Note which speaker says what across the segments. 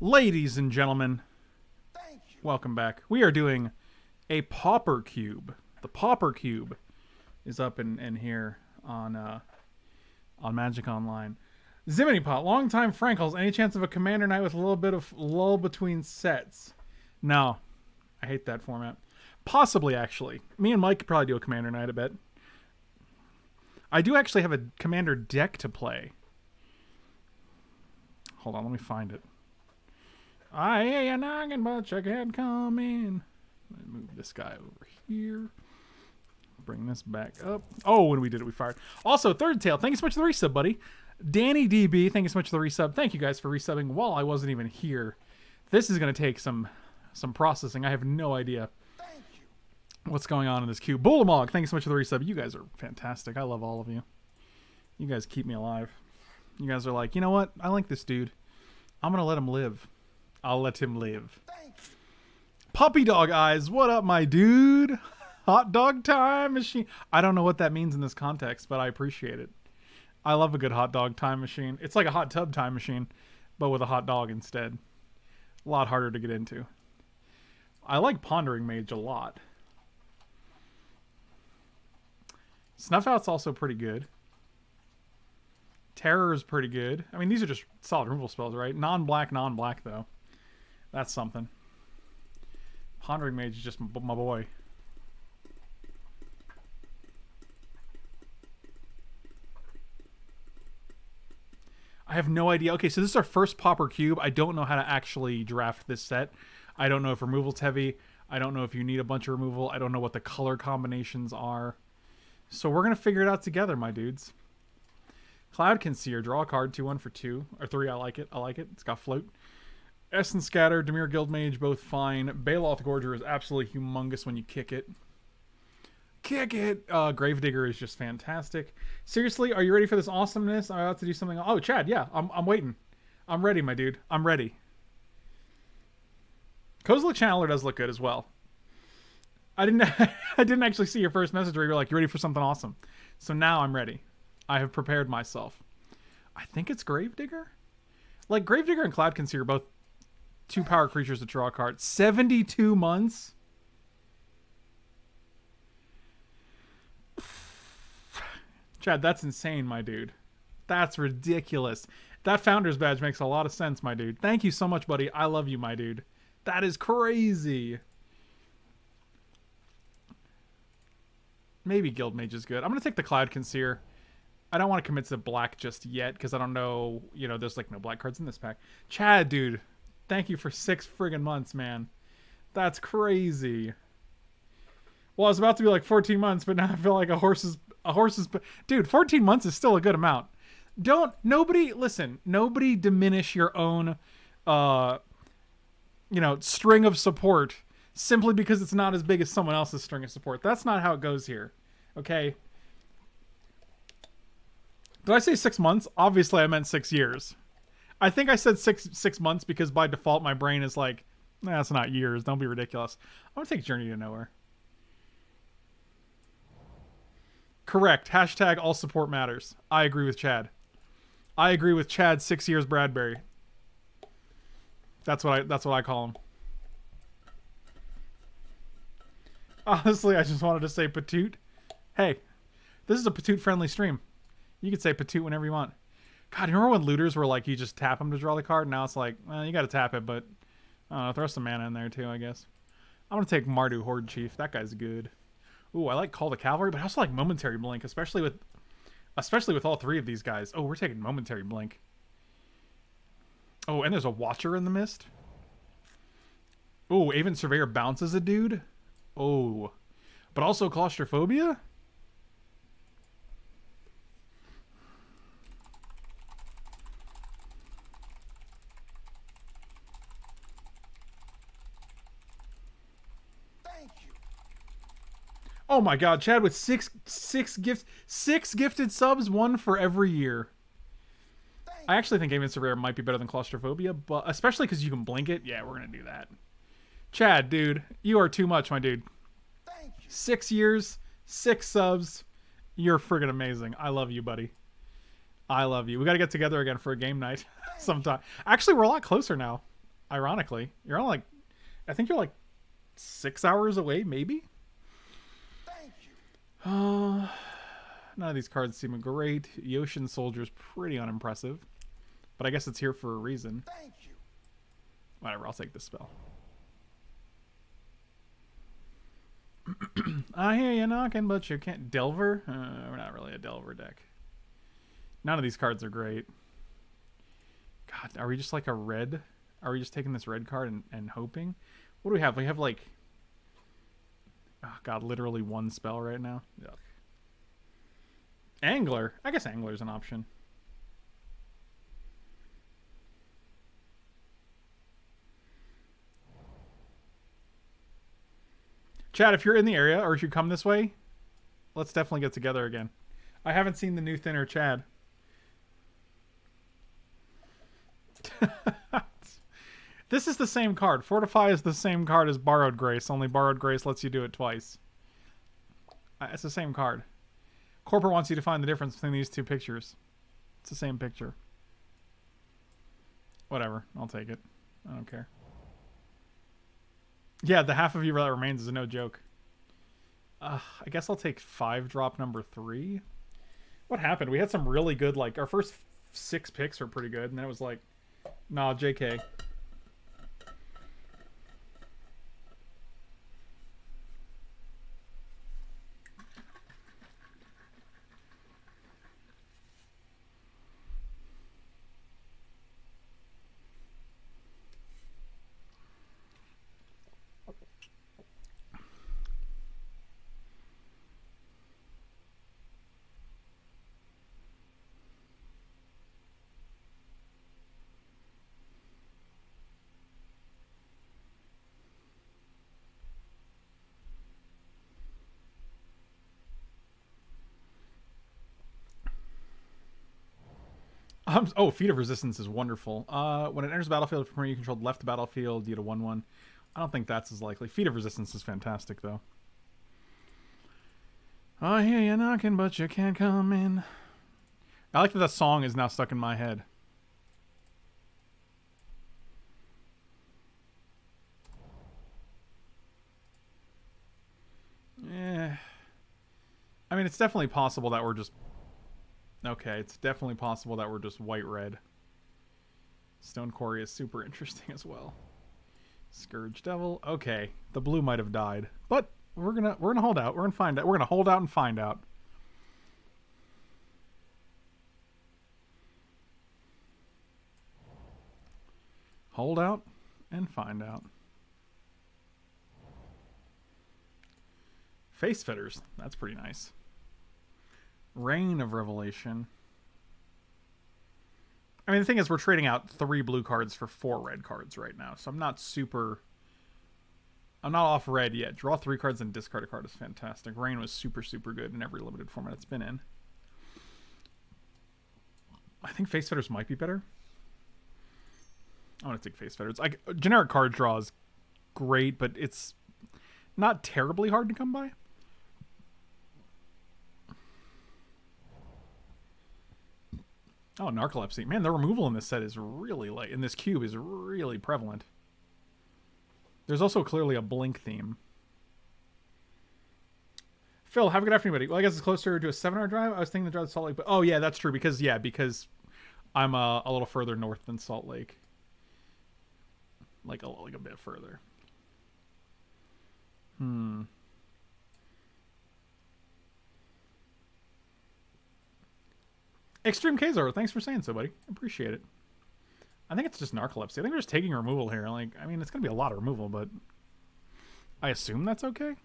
Speaker 1: Ladies and gentlemen, welcome back. We are doing a Pauper Cube. The Pauper Cube is up in, in here on uh, on Magic Online. Ziminy Pot, longtime Frankles. Any chance of a Commander Night with a little bit of lull between sets? No, I hate that format. Possibly, actually. Me and Mike could probably do a Commander Night, I bet. I do actually have a Commander deck to play. Hold on, let me find it. I hear you knocking, but you can't come in. Let me move this guy over here. Bring this back up. Oh, when we did it, we fired. Also, Third Tail, thank you so much for the resub, buddy. Danny DB, thank you so much for the resub. Thank you guys for resubbing while I wasn't even here. This is going to take some some processing. I have no idea what's going on in this queue. Bullamog, thank you so much for the resub. You guys are fantastic. I love all of you. You guys keep me alive. You guys are like, you know what? I like this dude. I'm going to let him live. I'll let him live. Thanks. Puppy dog eyes, what up, my dude? Hot dog time machine. I don't know what that means in this context, but I appreciate it. I love a good hot dog time machine. It's like a hot tub time machine, but with a hot dog instead. A lot harder to get into. I like Pondering Mage a lot. Snuff Out's also pretty good. Terror is pretty good. I mean, these are just solid removal spells, right? Non-black, non-black, though. That's something. Pondering Mage is just my boy. I have no idea. Okay, so this is our first Pauper Cube. I don't know how to actually draft this set. I don't know if removal's heavy. I don't know if you need a bunch of removal. I don't know what the color combinations are. So we're going to figure it out together, my dudes. Cloudkin Seer, draw a card, 2-1 for 2. Or 3, I like it. I like it. It's got float. Essence Scatter, Dimir Guildmage, both fine. Baloth Gorger is absolutely humongous when you kick it. Kick it! Uh, Gravedigger is just fantastic. Seriously, are you ready for this awesomeness? I'm about to do something. Oh, Chad, yeah, I'm, I'm waiting. I'm ready, my dude. I'm ready. Kozilek Channeler does look good as well. I didn't I didn't actually see your first message where you were like, you ready for something awesome. So now I'm ready. I have prepared myself. I think it's Gravedigger? Like Gravedigger and Cloudkin Seer are both two power creatures to draw a card. 72 months? Chad, that's insane, my dude. That's ridiculous. That founder's badge makes a lot of sense, my dude. Thank you so much, buddy. I love you, my dude. That is crazy. Maybe Guildmage is good. I'm going to take the Cloudkin Seer. I don't want to commit to black just yet because I don't know, you know, there's like no black cards in this pack. Chad, dude, thank you for six friggin' months, man. That's crazy. Well, I was about to be like 14 months, but now I feel like a horse's a horse's dude. 14 months is still a good amount. Don't nobody listen. Nobody diminish your own, uh, you know, string of support simply because it's not as big as someone else's string of support. That's not how it goes here. Okay. Did I say six months? Obviously, I meant six years. I think I said six six months because by default my brain is like, that's not years. Don't be ridiculous. I'm gonna take Journey to Nowhere. Correct. Hashtag all support matters. I agree with Chad. I agree with Chad. Six years Bradbury. That's what I. That's what I call him. Honestly, I just wanted to say Patoot. Hey, this is a Patoot friendly stream. You can say Patoot whenever you want. God, you remember when looters were like, you just tap them to draw the card? Now it's like, well, you got to tap it, but uh, throw some mana in there too, I guess. I'm to take Mardu Horde Chief. That guy's good. Ooh, I like Call the Cavalry, but I also like Momentary Blink, especially with especially with all three of these guys. Oh, we're taking Momentary Blink. Oh, and there's a Watcher in the Mist. Oh, Aven Surveyor bounces a dude. Oh, but also Claustrophobia? Oh my god, Chad with six six gifts six gifted subs, one for every year. I actually think Aven Surveyor might be better than Claustrophobia, but especially because you can blink it. Yeah, we're gonna do that. Chad, dude, you are too much, my dude. Six years, six subs. You're friggin' amazing. I love you, buddy. I love you. We gotta get together again for a game night sometime. Actually, we're a lot closer now. Ironically, you're on like, I think you're like six hours away, maybe. Uh, none of these cards seem great. Yoshin Soldier's pretty unimpressive, but I guess it's here for a reason.
Speaker 2: Thank you.
Speaker 1: Whatever, I'll take this spell. I hear you knocking, but you can't. Delver? Uh, we're not really a Delver deck. None of these cards are great. God, are we just like a red? Are we just taking this red card and, and hoping? What do we have? We have like. Oh God, literally one spell right now. Yuck. Angler. I guess Angler's an option. Chad, if you're in the area or if you come this way, let's definitely get together again. I haven't seen the new thinner Chad. this is the same card. Fortify is the same card as Borrowed Grace, only Borrowed Grace lets you do it twice. Uh, It's the same card. Corporate wants you to find the difference between these two pictures. It's the same picture. Whatever. I'll take it. I don't care. Yeah, the half of you that remains is a no joke. Uh, I guess I'll take five drop number three. What happened? We had some really good, like, our first six picks were pretty good, and then it was like, nah, JK. Oh, Feat of Resistance is wonderful. Uh, when it enters the battlefield from where you controlled left the battlefield, you get a 1 1. I don't think that's as likely. Feat of Resistance is fantastic, though. I hear you knocking, but you can't come in. I like that that song is now stuck in my head. Yeah. I mean, it's definitely possible that we're just Okay, it's definitely possible that we're just white red. Stone Quarry is super interesting as well. Scourge Devil. Okay, the blue might have died, but we're gonna we're gonna hold out. We're gonna find out. We're gonna hold out and find out. Hold out and find out. Faith's fetters. That's pretty nice. Rain of Revelation. I mean, the thing is, we're trading out three blue cards for four red cards right now, so I'm not super. I'm not off red yet. Draw three cards and discard a card is fantastic. Rain was super, super good in every limited format it's been in. I think faith's fetters might be better. I want to take faith's fetters. Like generic card draw is great, but it's not terribly hard to come by. Oh, narcolepsy. Man, the removal in this set is really light. In this cube is really prevalent. There's also clearly a blink theme. Phil, have a good afternoon, buddy. Well, I guess it's closer to a seven-hour drive. I was thinking the drive to Salt Lake, but oh yeah, that's true because yeah, because I'm uh, a little further north than Salt Lake, like a like a bit further. Hmm. Extreme Kazor, thanks for saying so, buddy. Appreciate it. I think it's just narcolepsy. I think we're just taking removal here. Like, I mean, it's gonna be a lot of removal, but I assume that's okay.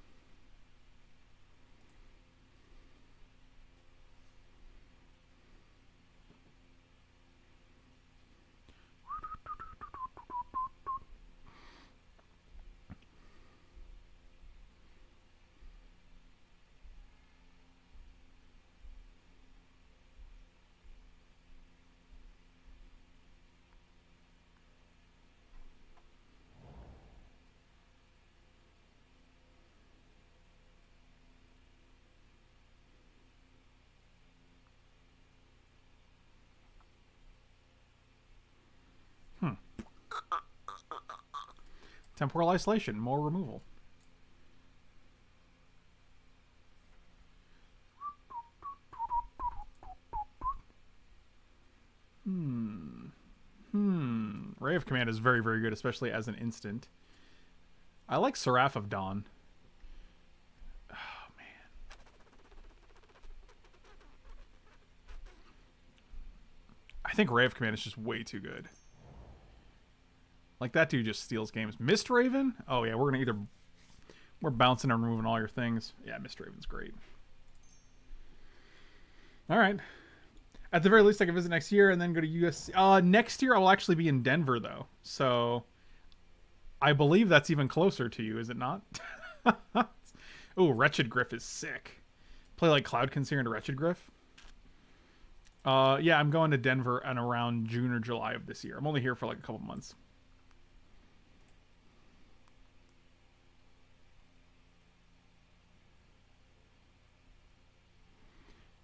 Speaker 1: Temporal isolation, more removal. Hmm. Hmm. Ray of Command is very, very good, especially as an instant. I like Seraph of Dawn. Oh, man. I think Ray of Command is just way too good. Like, that dude just steals games. Mist Raven? Oh, yeah, we're to either... We're bouncing and removing all your things. Yeah, Mist Raven's great. All right. At the very least, I can visit next year and then go to USC. Uh, next year, I will actually be in Denver, though. So I believe that's even closer to you, is it not? oh, Wretched Gryff is sick. Play like Cloudkin Seer into Wretched Gryff. Uh, yeah, I'm going to Denver and around June or July of this year. I'm only here for like a couple months.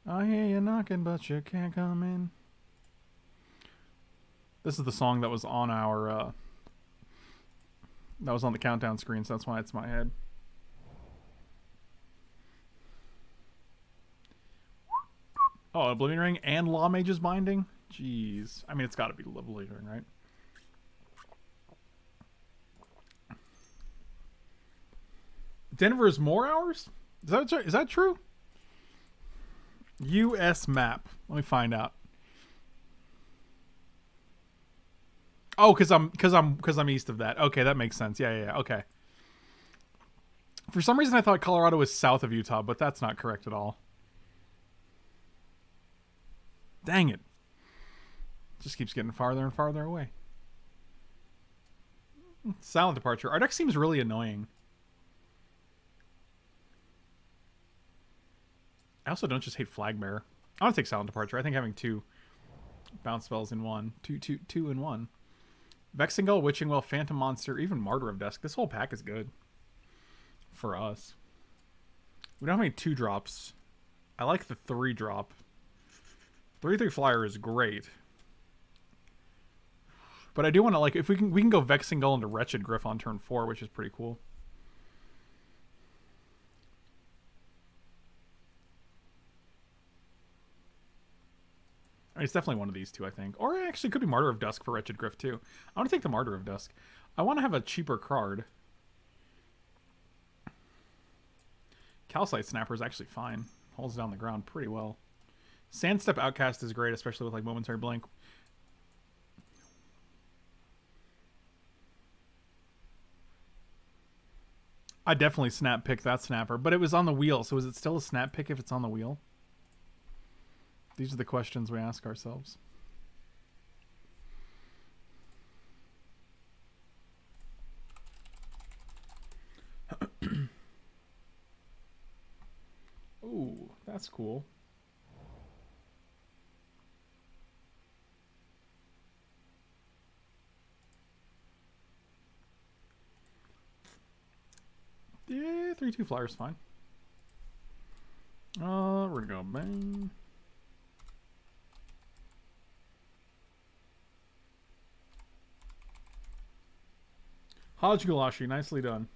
Speaker 1: I hear you knocking, but you can't come in. This is the song that was on our uh, that was on the countdown screen, so that's why it's my head. Oh, Oblivion Ring and Lawmage's Binding? Jeez. I mean, it's got to be Oblivion Ring, right? Denver is more hours? Is that, is that true? U.S. map. Let me find out. Oh, because I'm because I'm because I'm east of that. Okay, that makes sense. Yeah, yeah, yeah. Okay. For some reason, I thought Colorado was south of Utah, but that's not correct at all. Dang it! Just keeps getting farther and farther away. Silent departure. Our deck seems really annoying. I also don't just hate Flag Bearer. I want to take Silent Departure. I think having two bounce spells in one, two, two, two in one. Vexing Gull, Witching Well, Phantom Monster, even Martyr of Dusk. This whole pack is good for us. We don't have any two drops. I like the three drop. Three three flyer is great. But I do want to like if we can we can go Vexing Gull into Wretched Gryff on turn four, which is pretty cool. It's definitely one of these two, I think. Or actually could be Martyr of Dusk for Wretched Gryff, too. I want to take the Martyr of Dusk. I want to have a cheaper card. Calcite Snapper is actually fine. Holds down the ground pretty well. Sandstep Outcast is great, especially with like Momentary Blink. I definitely snap pick that snapper, but it was on the wheel, so is it still a snap pick if it's on the wheel? These are the questions we ask ourselves. Ooh, that's cool. Yeah, 3-2 flyer's fine. Uh, we're gonna go bang. Hodge Gulashi, nicely done.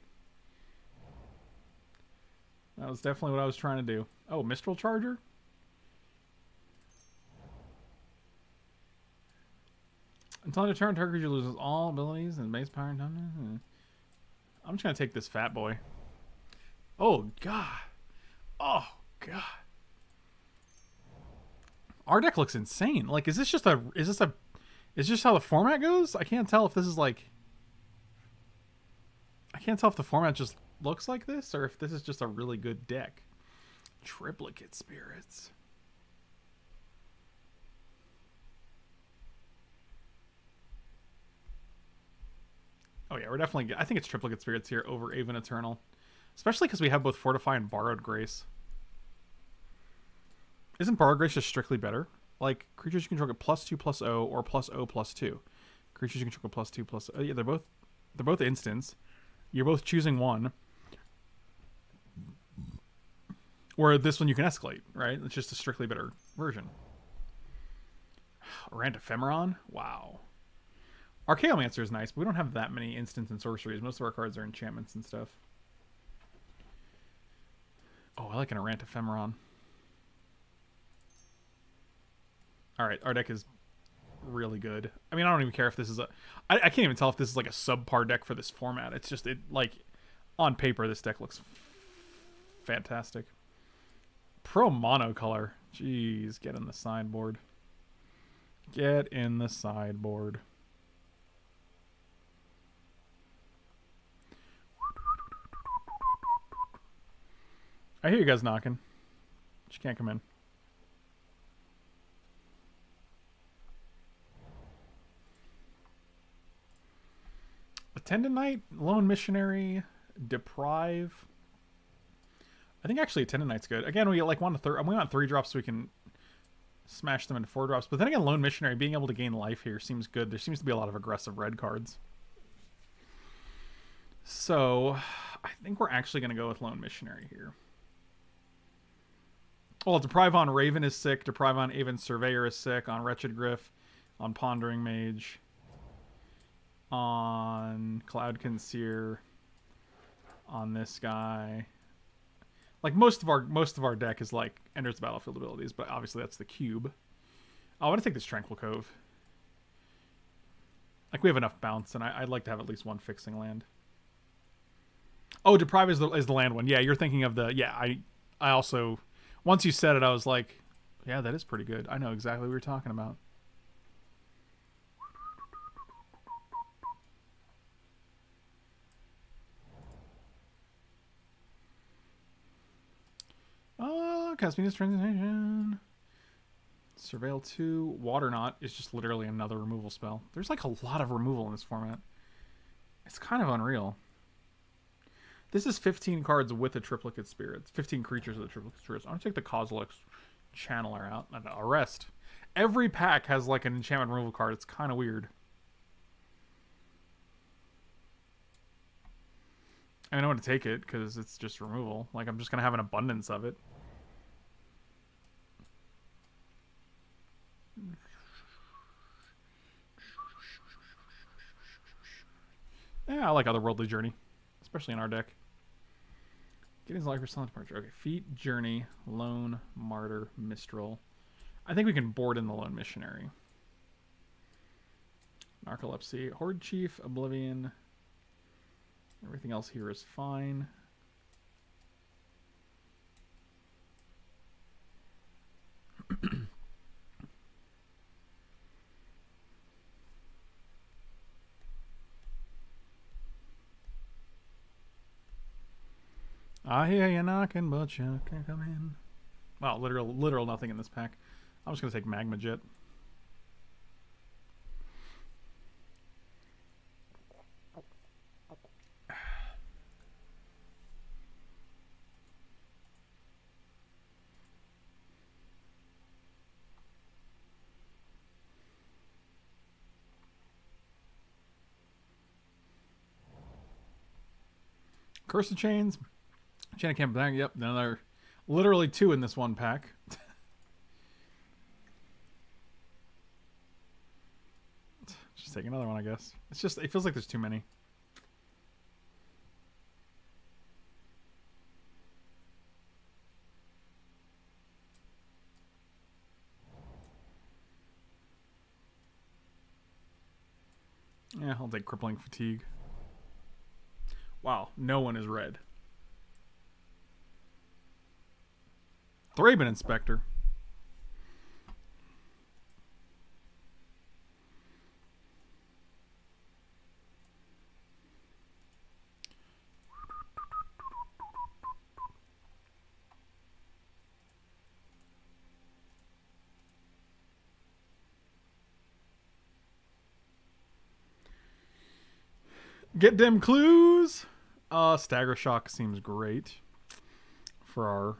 Speaker 1: That was definitely what I was trying to do. Oh, Mistral Charger? Until of turn, target loses all abilities and base power and hmm. I'm just gonna take this fat boy. Oh god. Oh god. Our deck looks insane. Like, is this just a? Is this a? Is this just how the format goes? I can't tell if this is like can't tell if the format just looks like this or if this is just a really good deck. Triplicate spirits. Oh yeah, we're definitely. I think it's triplicate spirits here over Aven Eternal, especially because we have both Fortify and Borrowed Grace. Isn't Borrowed Grace just strictly better? Like creatures you control get plus two plus O or plus O plus two. Creatures you control get plus two plus. Oh, yeah, they're both they're both instants. You're both choosing one. Where this one you can escalate, right? It's just a strictly better version. Rant Ephemeron? Wow. Archaeomancer is nice, but we don't have that many instants and sorceries. Most of our cards are enchantments and stuff. Oh, I like an Errant Ephemeron. Alright, our deck is really good. I mean, I don't even care if this is a... I, I can't even tell if this is like a subpar deck for this format. It's just, it like, on paper, this deck looks fantastic. Pro Mono Color. Jeez, get in the sideboard. Get in the sideboard. I hear you guys knocking. She can't come in. Attendant Lone Missionary, Deprive. I think actually Attendant good. Again, we like one to third. We want three drops so we can smash them into four drops. But then again, Lone Missionary being able to gain life here seems good. There seems to be a lot of aggressive red cards. So I think we're actually going to go with Lone Missionary here. Well, Deprive on Raven is sick. Deprive on Aven Surveyor is sick. On Wretched Gryff. On Pondering Mage. On Cloudkin Seer. On this guy. Like most of our most of our deck is like enters the battlefield abilities, but obviously that's the cube. I want to take this Tranquil Cove. Like we have enough bounce, and I, would like to have at least one fixing land. Oh, deprive is the is the land one. Yeah, you're thinking of the yeah. I I also once you said it, I was like, yeah, that is pretty good. I know exactly what you're talking about. Oh, Caspinus Transmutation. Surveil 2. Water Knot is just literally another removal spell. There's like a lot of removal in this format. It's kind of unreal. This is 15 cards with a triplicate spirits. 15 creatures with a triplicate spirits. I'm going to take the Kozilek Channeler out. And Arrest. Every pack has like an enchantment removal card. It's kind of weird. I don't want to take it because it's just removal. Like I'm just going to have an abundance of it. Yeah, I like Otherworldly Journey, especially in our deck. Getting life for silent departure. Okay, feat, Journey, Lone, Martyr, Mistral. I think we can board in the Lone Missionary. Narcolepsy, Horde Chief, Oblivion. Everything else here is fine. I hear you knocking, but you can't come in. Well, literal, literal nothing in this pack. I'm just gonna take Magma Jet. Curse of Chains, China Camp Bang, yep, another literally two in this one pack. just take another one, I guess. It's just it feels like there's too many. Yeah, I'll take crippling fatigue. Wow, no one is red. Thraben Inspector. Get them clues. Uh, Stagger Shock seems great for our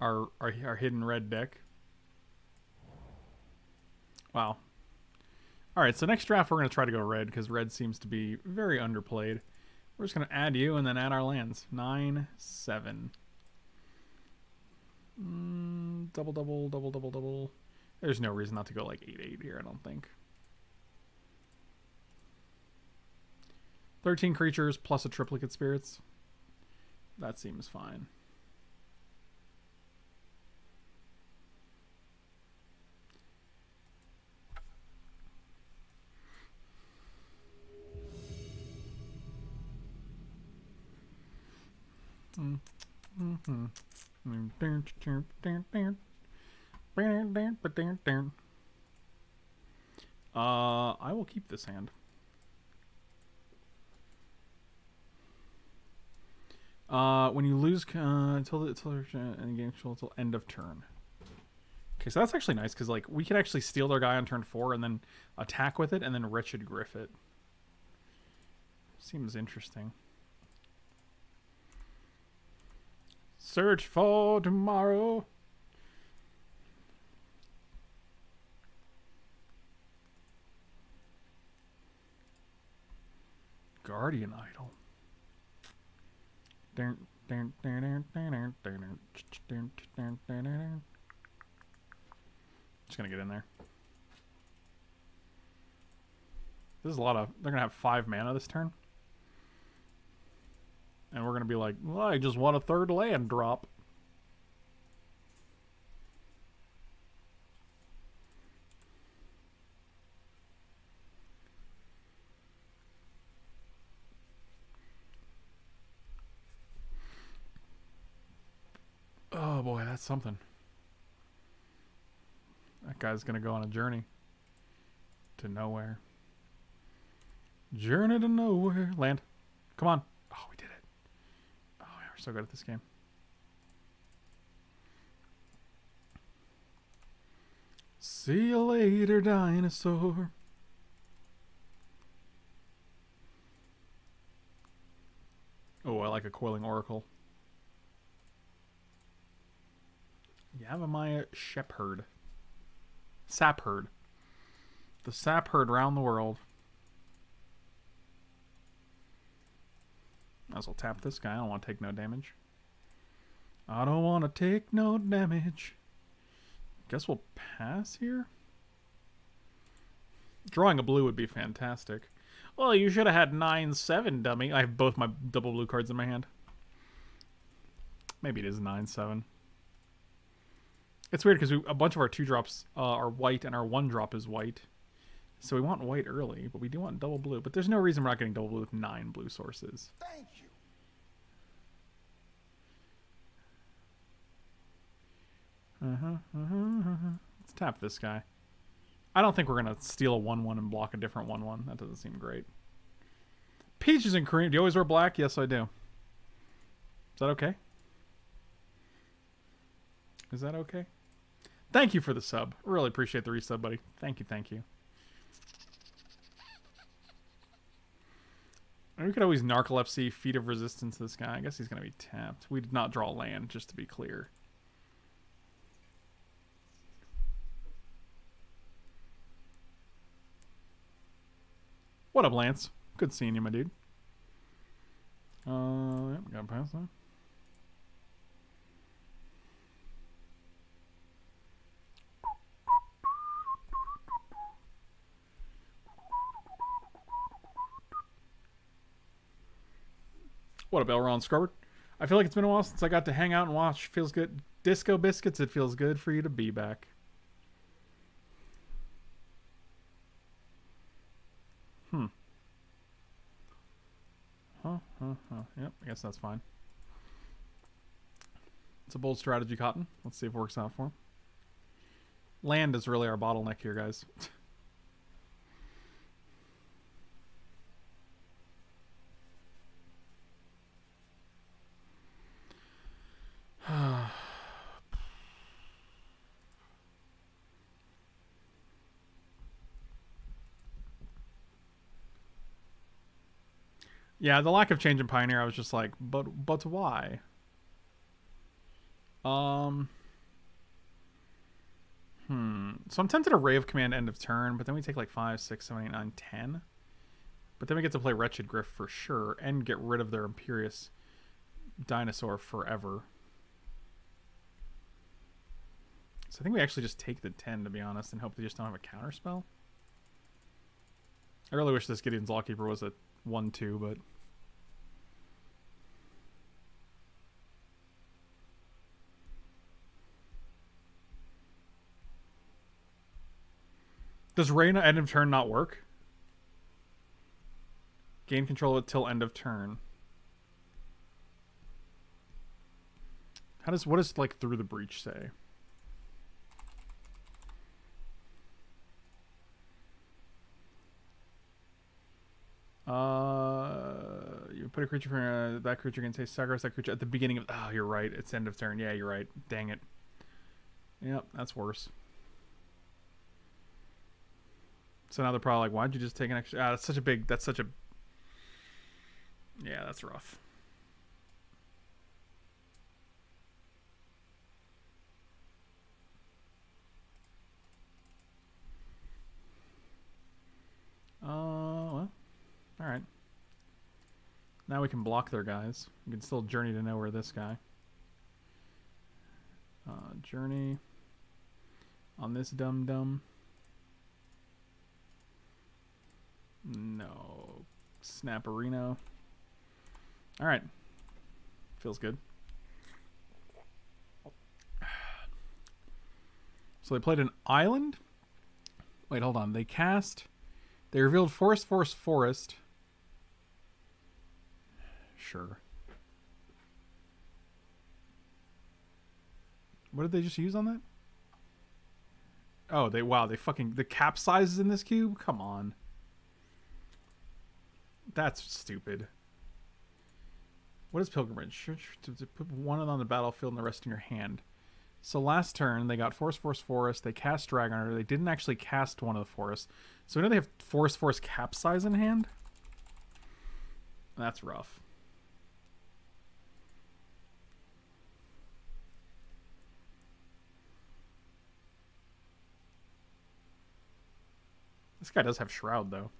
Speaker 1: our, our, our hidden red deck. Wow. Alright, so next draft we're going to try to go red, because red seems to be very underplayed. We're just going to add you and then add our lands. 9, 7. Mm, double, double, double, double, double. There's no reason not to go like 8, 8 here, I don't think. 13 creatures plus a triplicate spirits. That seems fine. Uh, I will keep this hand. Uh, when you lose uh, until the until end game end of turn. Okay, so that's actually nice because like we could actually steal their guy on turn four and then attack with it and then wretched gryff it. Seems interesting. Search for tomorrow. Guardian Idol. Just gonna get in there. This is a lot of. They're gonna have five mana this turn, and we're gonna be like, well, I just want a third land drop. Oh boy, that's something. That guy's gonna go on a journey to nowhere. Journey to nowhere. Land. Come on. Oh, we did it. Oh, yeah, we're so good at this game. See you later, dinosaur. Oh, I like a coiling oracle. Yavimaya Shepherd. Sapherd. The Sapherd round the world. Might as well tap this guy. I don't want to take no damage. I don't want to take no damage. Guess we'll pass here? Drawing a blue would be fantastic. Well, you should have had 9-7, dummy. I have both my double blue cards in my hand. Maybe it is 9-7. It's weird because a bunch of our two drops uh, are white and our one drop is white. So we want white early, but we do want double blue. But there's no reason we're not getting double blue with nine blue sources.
Speaker 2: Thank you.
Speaker 1: Uh-huh, uh-huh, uh-huh. Let's tap this guy. I don't think we're going to steal a 1-1 and block a different 1-1. That doesn't seem great. Peaches and cream. Do you always wear black? Yes, I do. Is that okay? Is that okay? Thank you for the sub. Really appreciate the resub, buddy. Thank you, thank you. We could always narcolepsy, feat of resistance this guy. I guess he's going to be tapped. We did not draw land, just to be clear. What up, Lance? Good seeing you, my dude. Uh, yep, got past that. What up, Elron Scrubber? I feel like it's been a while since I got to hang out and watch. Feels good. Disco Biscuits, it feels good for you to be back. Hmm. Huh, huh, huh. Yep, I guess that's fine. It's a bold strategy, Cotton. Let's see if it works out for him. Land is really our bottleneck here, guys. yeah, the lack of change in Pioneer, I was just like, but but why? Um. Hmm. So I'm tempted to Ray of Command end of turn, but then we take like 5, 6, 7, 8, 9, 10. But then we get to play Wretched Gryff for sure and get rid of their Imperious Dinosaur forever. So I think we actually just take the 10, to be honest, and hope they just don't have a counter spell. I really wish this Gideon's Lawkeeper was a one two, but Does Reyna end of turn not work? Gain control of it till end of turn. How does what does like through the breach say? Uh, you put a creature from uh, that creature can say sacrifice that creature at the beginning of. Oh, you're right. It's end of turn. Yeah, you're right. Dang it. Yep, that's worse. So now they're probably like, "Why'd you just take an extra?" Ah, that's such a big. That's such a. Yeah, that's rough. Uh, well, all right. Now we can block their guys. We can still journey to nowhere this guy. Uh, journey on this dum dum. No. Snapperino. All right. Feels good. So they played an island. Wait, hold on. They cast. They revealed Forest, Forest, Forest. Sure. What did they just use on that? Oh, they wow, they fucking the capsizes in this cube? Come on. That's stupid. What is pilgrimage? Put one on the battlefield and the rest in your hand. So last turn they got Force Force Forest. They cast Dragon They didn't actually cast one of the forests. So we know they have Force Force Capsize in hand. That's rough. This guy does have Shroud though.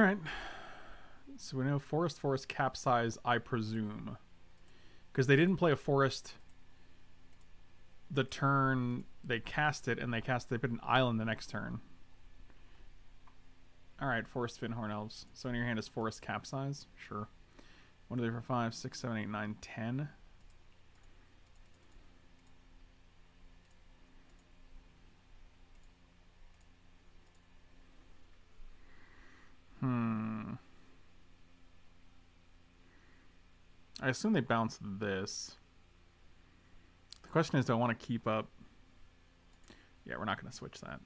Speaker 1: All right. So we know forest, forest, capsize, I presume. Because they didn't play a forest the turn they cast it, and they cast they put an island the next turn. All right, forest Fyndhorn Elves. So in your hand is forest capsize? Sure. One, two, three, four, five, six, seven, eight, nine, ten. I assume they bounce this. The question is, do I want to keep up? Yeah, we're not going to switch that.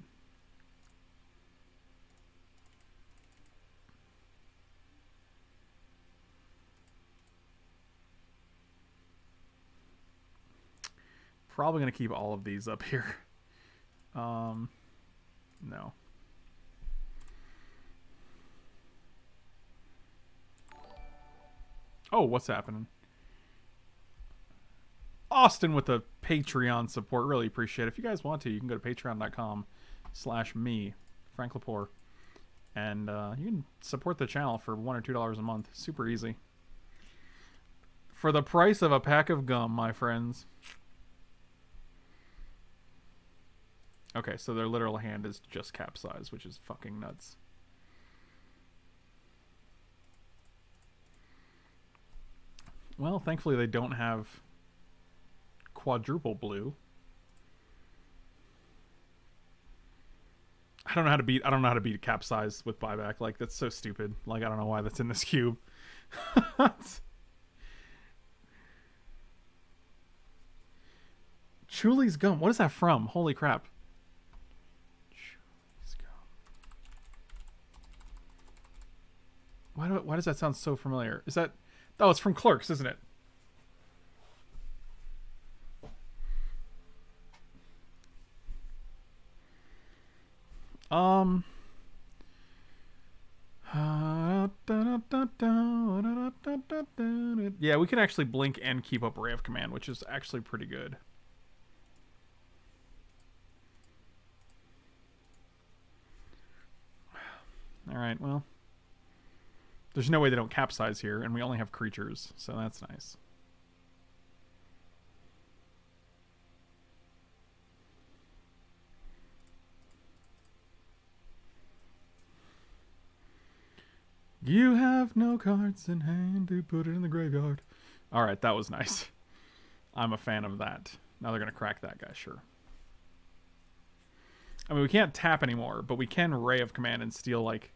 Speaker 1: Probably going to keep all of these up here. Um, no. Oh, what's happening? Austin with the Patreon support. Really appreciate it. If you guys want to, you can go to patreon.com slash me, Frank Lepore. And uh, you can support the channel for one or two dollars a month. Super easy. For the price of a pack of gum, my friends. Okay, so their literal hand is just capsized, which is fucking nuts. Well, thankfully they don't have quadruple blue. I don't know how to beat I don't know how to beat a capsize with buyback. Like that's so stupid. Like I don't know why that's in this cube. Chewlies gum. What is that from? Holy crap. Chewlies gum. Why do why does that sound so familiar? Is that Oh, it's from Clerks, isn't it? Um. Yeah, we can actually blink and keep up Ray of Command, which is actually pretty good. All right, well. There's no way they don't capsize here, and we only have creatures, so that's nice. You have no cards in hand to put it in the graveyard. All right, that was nice. I'm a fan of that. Now they're going to crack that guy, sure. I mean, we can't tap anymore, but we can Ray of Command and steal, like,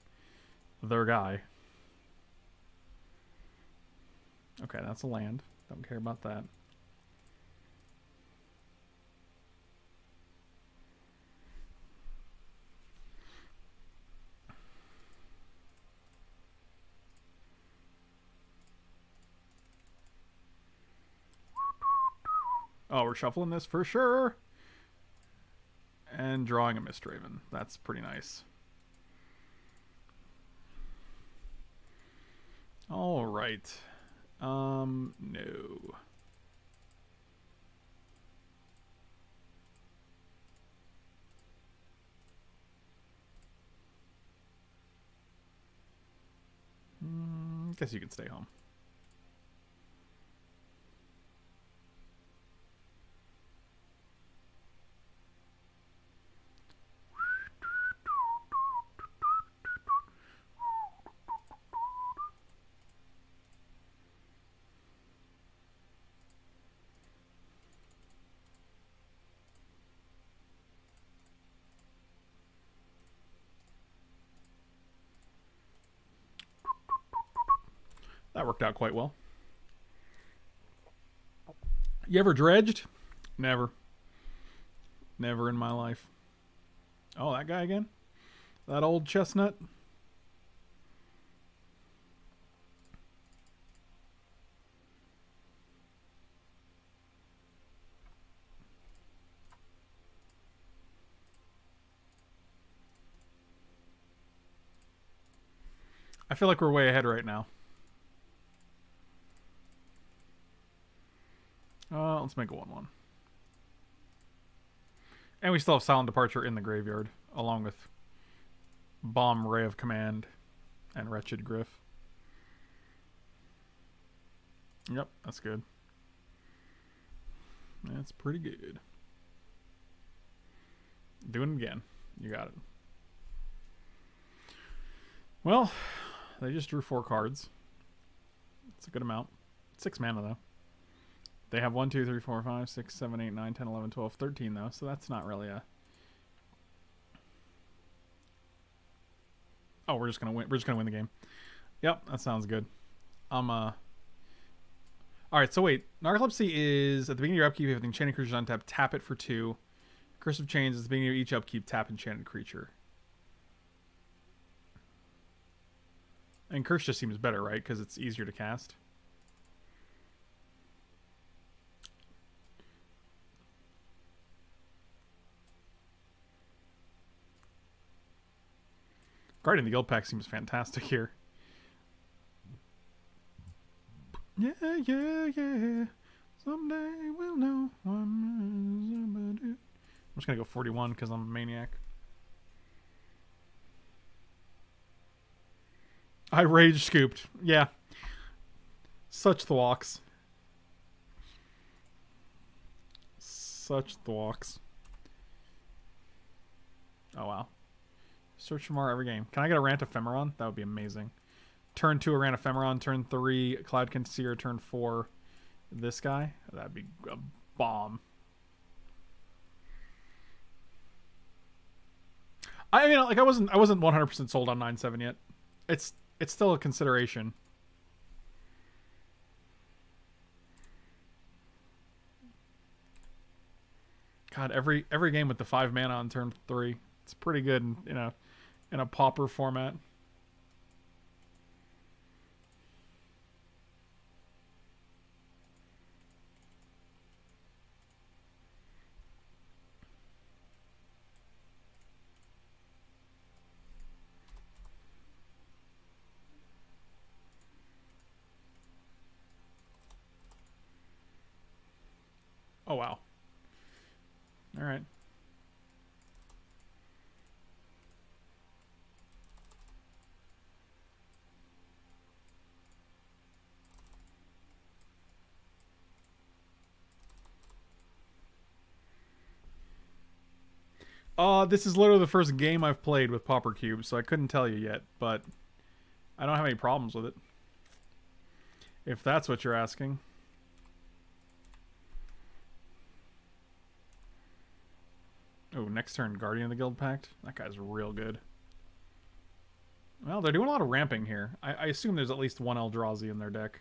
Speaker 1: their guy. Okay, that's a land. Don't care about that. Oh, we're shuffling this for sure. And drawing a Raven. That's pretty nice. All right. Um, no. Mm, guess you can stay home. Worked out quite well. You ever dredged? Never. Never in my life. Oh, that guy again? That old chestnut? I feel like we're way ahead right now. Uh, let's make a 1 1. And we still have Silent Departure in the graveyard, along with Bomb Ray of Command and Wretched Gryff. Yep, that's good. That's pretty good. Doing it again. You got it. Well, they just drew four cards. It's a good amount. Six mana, though. They have 1, 2, 3, 4, 5, 6, 7, 8, 9, 10, 11, 12, 13, though, so that's not really a... Oh, we're just gonna win. We're just gonna win the game. Yep, that sounds good. I'm uh... Alright, so wait. Narcolepsy is, at the beginning of your upkeep, if have enchanted creatures on tap, tap it for two. Curse of Chains is the beginning of each upkeep, tap enchanted creature. And Curse just seems better, right? Because it's easier to cast. Guardian the Guildpact seems fantastic here. Yeah, yeah, yeah. Someday we'll know. I'm just gonna go 41 because I'm a maniac. I rage scooped. Yeah. Such thwocks. Such thwocks. Oh wow. Search for every game. Can I get Errant Ephemeron? That would be amazing. Turn 2, Errant Ephemeron. Turn 3, Cloud Concealer. Turn 4, this guy. That'd be a bomb. I mean, like I wasn't, I wasn't 100% sold on 9-7 yet. It's, it's still a consideration. God, every every game with the five mana on turn three, it's pretty good. And you know, in a Pauper format. Oh wow. All right. Uh, this is literally the first game I've played with Pauper Cube, so I couldn't tell you yet, but I don't have any problems with it. If that's what you're asking. Oh, next turn, Guardian of the Guildpact. That guy's real good. Well, they're doing a lot of ramping here. I, I assume there's at least one Eldrazi in their deck.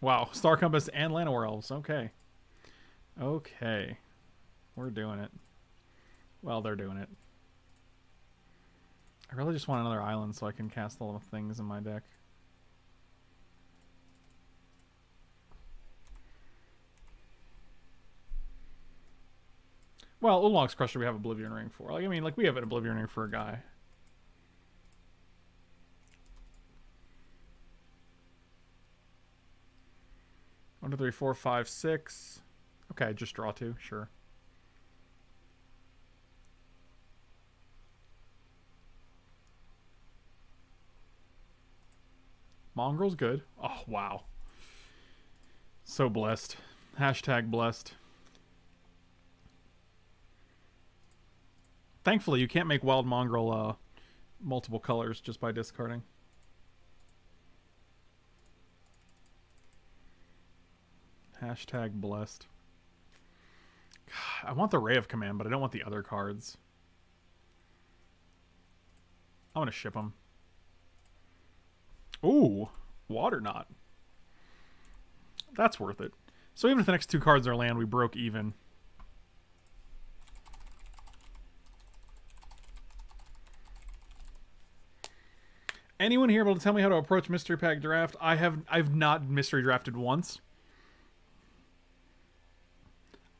Speaker 1: Wow, Star Compass and Llanowar Elves. Okay. Okay. We're doing it. Well, they're doing it. I really just want another island so I can cast all the things in my deck. Well, Ulamog's Crusher we have Oblivion Ring for. Like, I mean, like, we have an Oblivion Ring for a guy. One, two, three, four, five, six. Okay, just draw two, sure. Mongrel's good. Oh, wow. So blessed. Hashtag blessed. Thankfully, you can't make Wild Mongrel uh, multiple colors just by discarding. Hashtag blessed. I want the Ray of Command, but I don't want the other cards. I'm going to ship them. Ooh, Waterknot. That's worth it. So even if the next two cards are land, we broke even. Anyone here able to tell me how to approach mystery pack draft? I have I've not mystery drafted once.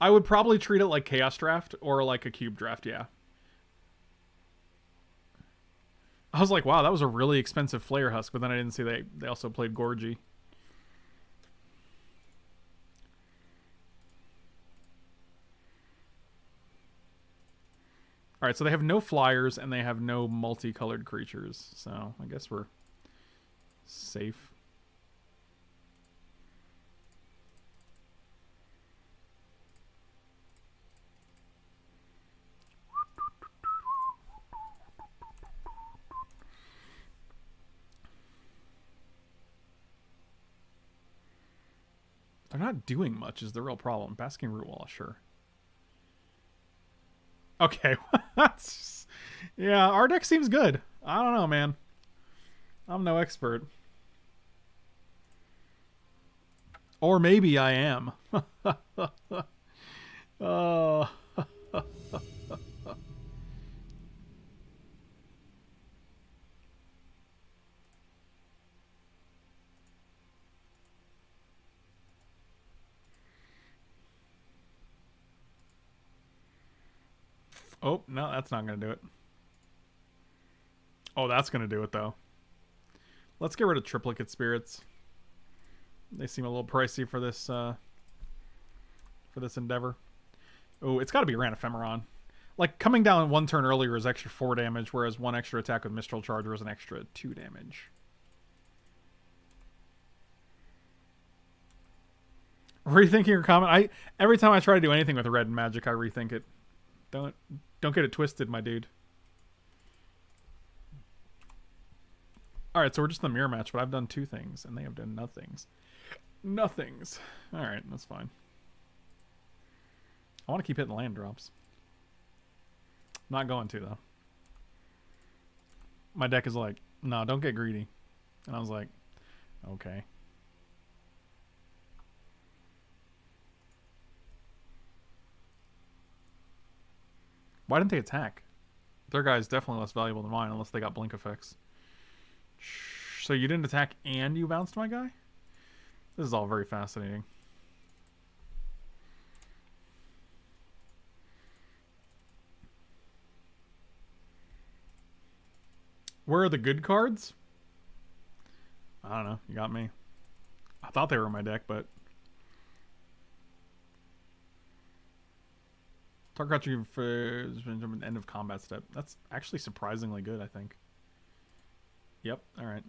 Speaker 1: I would probably treat it like chaos draft or like a cube draft, yeah. I was like, wow, that was a really expensive Flayer Husk, but then I didn't see they they also played Gorgy. Alright, so they have no flyers and they have no multicolored creatures. So I guess we're safe. They're not doing much is the real problem. Basking Rootwalla, sure. Okay. yeah, our deck seems good. I don't know, man. I'm no expert. Or maybe I am. uh Oh, no, that's not going to do it. Oh, that's going to do it, though. Let's get rid of triplicate spirits. They seem a little pricey for this, uh, for this endeavor. Oh, it's got to be Errant Ephemeron. Like, coming down one turn earlier is extra 4 damage, whereas one extra attack with Mistral Charger is an extra 2 damage. Rethinking your comment. I Every time I try to do anything with red magic, I rethink it. Don't don't get it twisted, my dude. Alright, so we're just in the mirror match, but I've done two things, and they have done nothings. Nothings. Alright, that's fine. I want to keep hitting land drops. Not going to, though. My deck is like, no, don't get greedy. And I was like, okay. Why didn't they attack? Their guy is definitely less valuable than mine, unless they got blink effects. So you didn't attack and you bounced my guy? This is all very fascinating. Where are the good cards? I don't know. You got me. I thought they were in my deck, but Target you for an end of combat step. That's actually surprisingly good, I think. Yep, alright.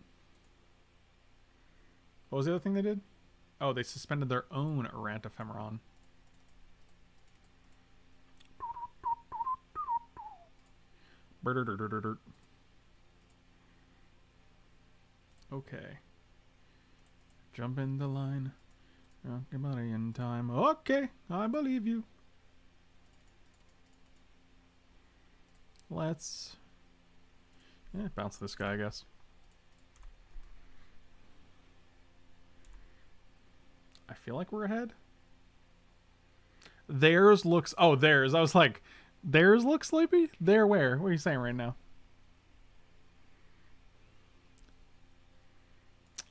Speaker 1: What was the other thing they did? Oh, they suspended their own Errant Ephemeron. Okay. Jump in the line. Rock your body in time. Okay, I believe you. Let's yeah, bounce this guy, I guess. I feel like we're ahead. Theirs looks oh theirs. I was like, theirs looks sleepy? There where? What are you saying right now?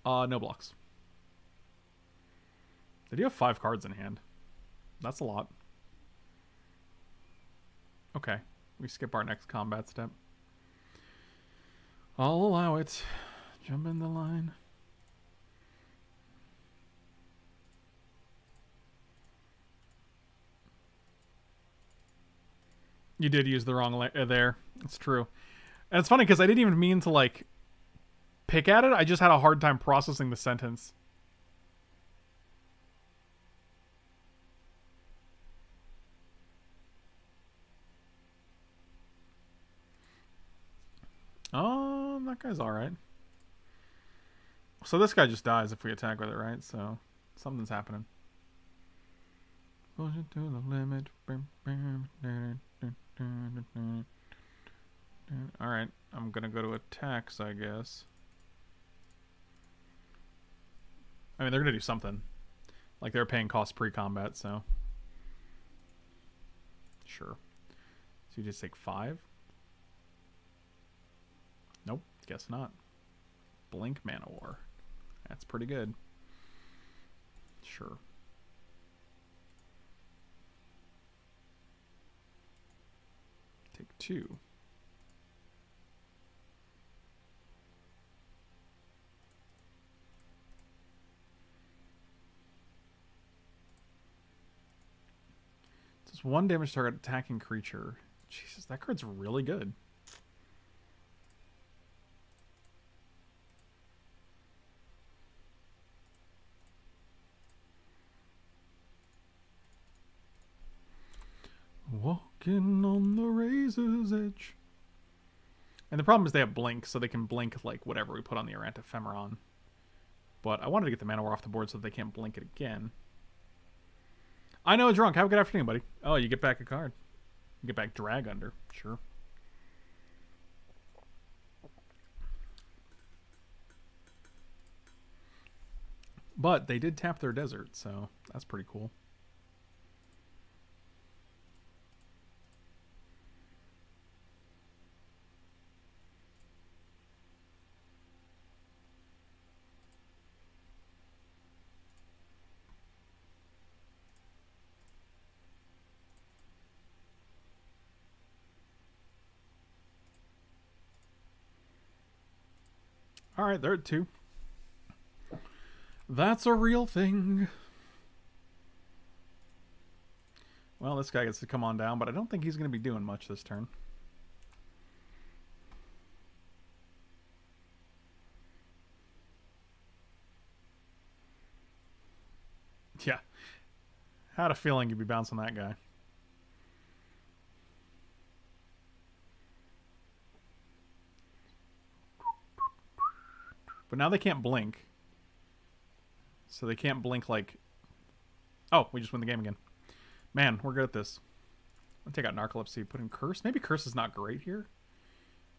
Speaker 1: Uh no blocks. Did you have five cards in hand? That's a lot. Okay. We skip our next combat step. I'll allow it. Jump in the line. You did use the wrong uh, there. It's true. And it's funny because I didn't even mean to like pick at it. I just had a hard time processing the sentence. Um, that guy's alright. So this guy just dies if we attack with it, right? So something's happening. Push it to the limit. Alright, I'm gonna go to attacks, I guess. I mean, they're gonna do something. Like they're paying cost pre-combat, so... Sure. So you just take five? Guess not. Blink Man-o'-War. That's pretty good. Sure. Take two. Does one damage target attacking creature. Jesus, that card's really good. Walking on the razor's edge. And the problem is they have blink, so they can blink like whatever we put on the Errant Ephemeron. But I wanted to get the Man-o'-War off the board so they can't blink it again. I know, it's drunk. Have a good afternoon, buddy. Oh, you get back a card. You get back Drag Under. Sure. But they did tap their desert, so that's pretty cool. All right, they're two. That's a real thing. Well, this guy gets to come on down, but I don't think he's going to be doing much this turn. Yeah. Had a feeling you'd be bouncing that guy. But now they can't blink. So they can't blink like... Oh, we just win the game again. Man, we're good at this. I'll take out Narcolepsy, put in Curse. Maybe Curse is not great here.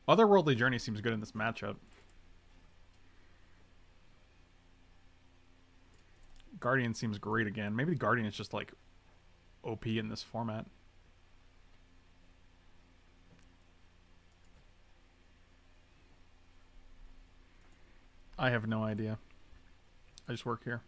Speaker 1: Otherworldly Journey seems good in this matchup. Guardian seems great again. Maybe Guardian is just like OP in this format. I have no idea. I just work here.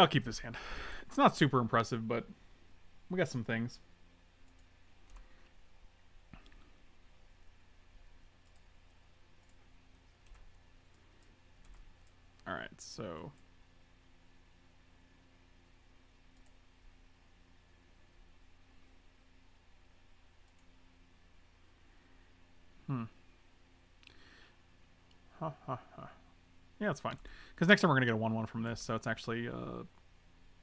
Speaker 1: I'll keep this hand. It's not super impressive, but we got some things. All right, so Hmm. Ha ha ha. Yeah, it's fine. Because next time we're going to get a 1 1 from this, so it's actually uh,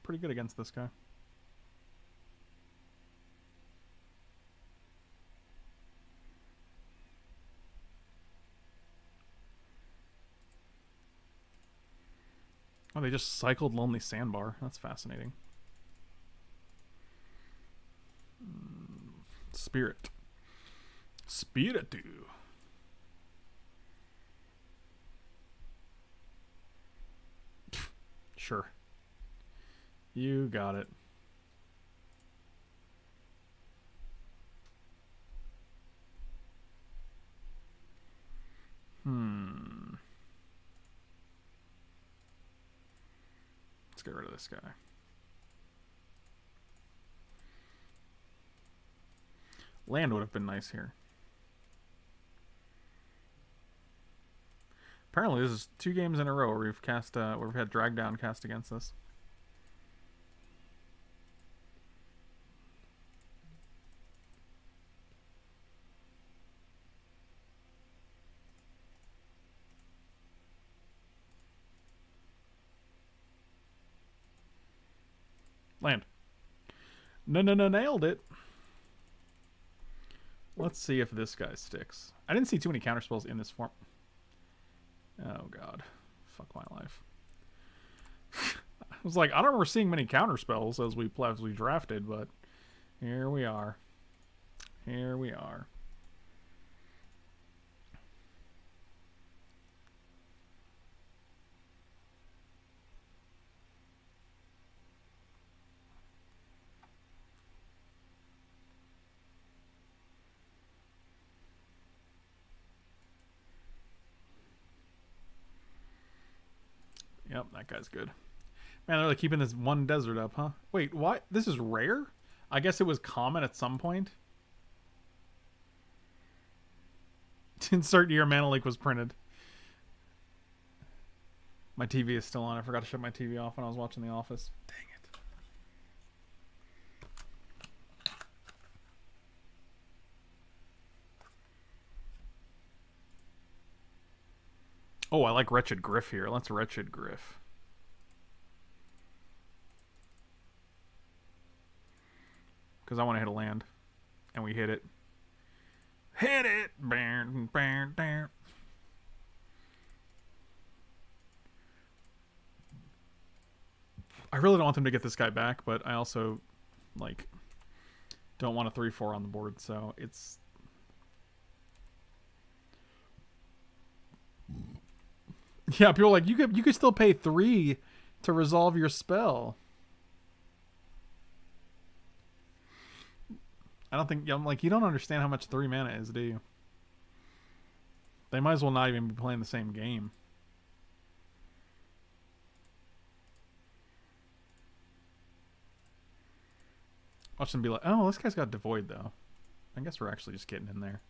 Speaker 1: pretty good against this guy. Oh, they just cycled Lonely Sandbar. That's fascinating. Mm, Spirit. Spiritu. Sure. You got it. Hmm. Let's get rid of this guy. Land would have been nice here. Apparently, this is two games in a row where we've cast, uh, where we've had drag down cast against us. Land. No, no, no, nailed it. Let's see if this guy sticks. I didn't see too many counterspells in this form. Oh god. Fuck my life. I was like, I don't remember seeing many counterspells as we as we drafted, but here we are. Here we are. Yep, that guy's good. Man, they're like keeping this one desert up, huh? Wait, what? This is rare? I guess it was common at some point. Insert year Mana Leak was printed. My TV is still on. I forgot to shut my TV off when I was watching The Office. Dang it. Oh, I like Wretched Gryff here. Let's Wretched Gryff. Because I want to hit a land. And we hit it. Hit it! I really don't want them to get this guy back, but I also, like, don't want a 3-4 on the board, so it's... Yeah, people like, you could, you could still pay 3 to resolve your spell. I don't think I'm like you don't understand how much three mana is, do you? They might as well not even be playing the same game. Watch them be like, oh, this guy's got devoid though. I guess we're actually just getting in there.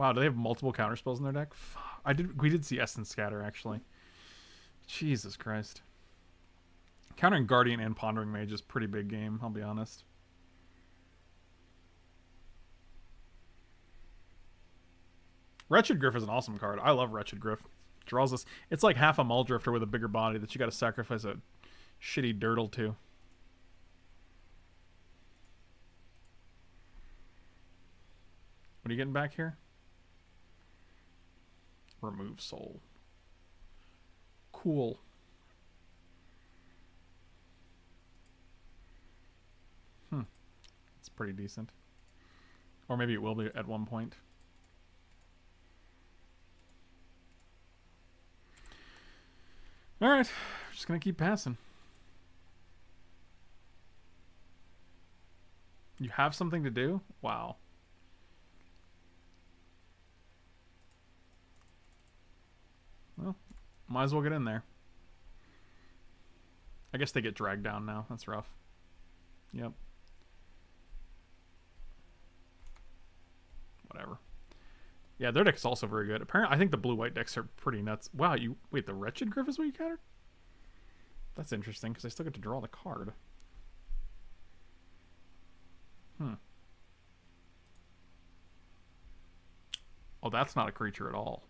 Speaker 1: Wow, do they have multiple counter spells in their deck? I did. We did see Essence Scatter actually. Jesus Christ. Countering Guardian and Pondering Mage is pretty big game, I'll be honest. Wretched Gryff is an awesome card. I love Wretched Gryff. Draws us. It's like half a Muldrifter with a bigger body that you got to sacrifice a shitty Dirtle to. What are you getting back here? Remove soul. Cool. Hmm. It's pretty decent. Or maybe it will be at one point. Alright. Just gonna keep passing. You have something to do? Wow. Might as well get in there. I guess they get dragged down now. That's rough. Yep. Whatever. Yeah, their deck's also very good. Apparently, I think the blue-white decks are pretty nuts. Wow, you wait. The Wretched Gryff is what you countered? That's interesting because I still get to draw the card. Hmm. Oh, that's not a creature at all.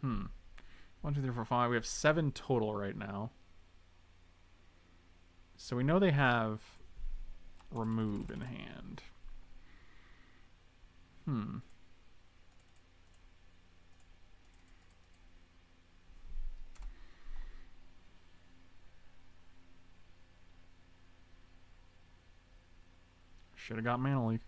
Speaker 1: Hmm. One, two, three, four, five. We have seven total right now. So we know they have remove in hand. Hmm. Should have got Mana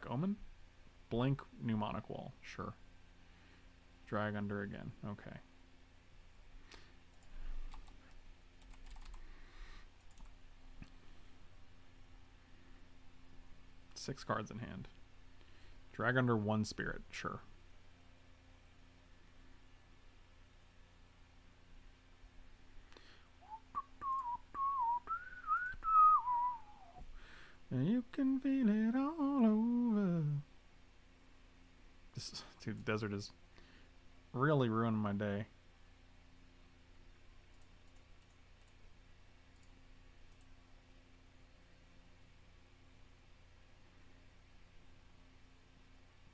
Speaker 1: Crack Omen? Blink Mnemonic Wall. Sure. Drag under again. Okay. Six cards in hand. Drag under one spirit. Sure. And you can feel it all over. This dude, the desert is really ruining my day.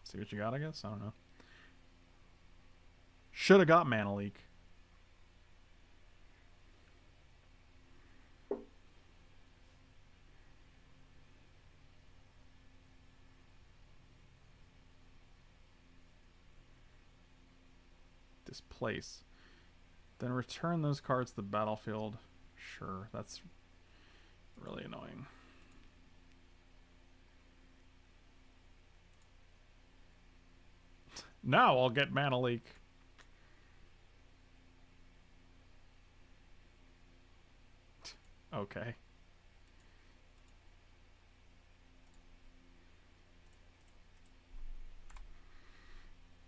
Speaker 1: See what you got, I guess? I don't know. Should have got Mana Leak. Displace. Then return those cards to the battlefield. Sure, that's really annoying. Now I'll get Mana Leak. Okay.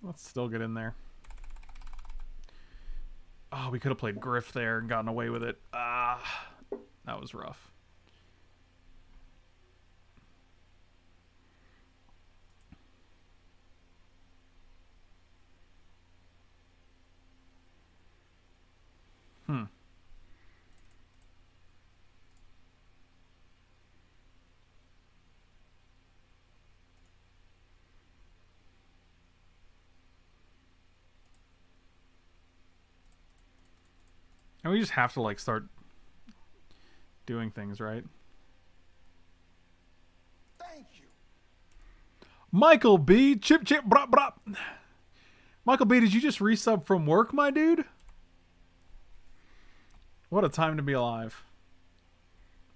Speaker 1: Let's still get in there. Oh, we could have played Gryff there and gotten away with it. Ah, that was rough. Hmm. And we just have to like start doing things, right?
Speaker 2: Thank you.
Speaker 1: Michael B. Chip chip brop brop. Michael B. Did you just resub from work, my dude? What a time to be alive.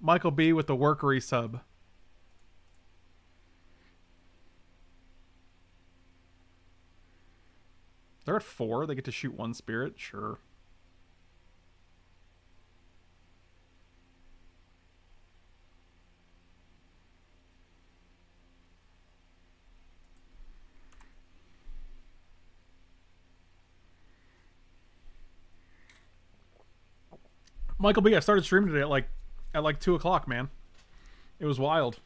Speaker 1: Michael B. with the work resub. They're at four. They get to shoot one spirit. Sure. Michael B. I started streaming today at like at like two o'clock, man. It was wild.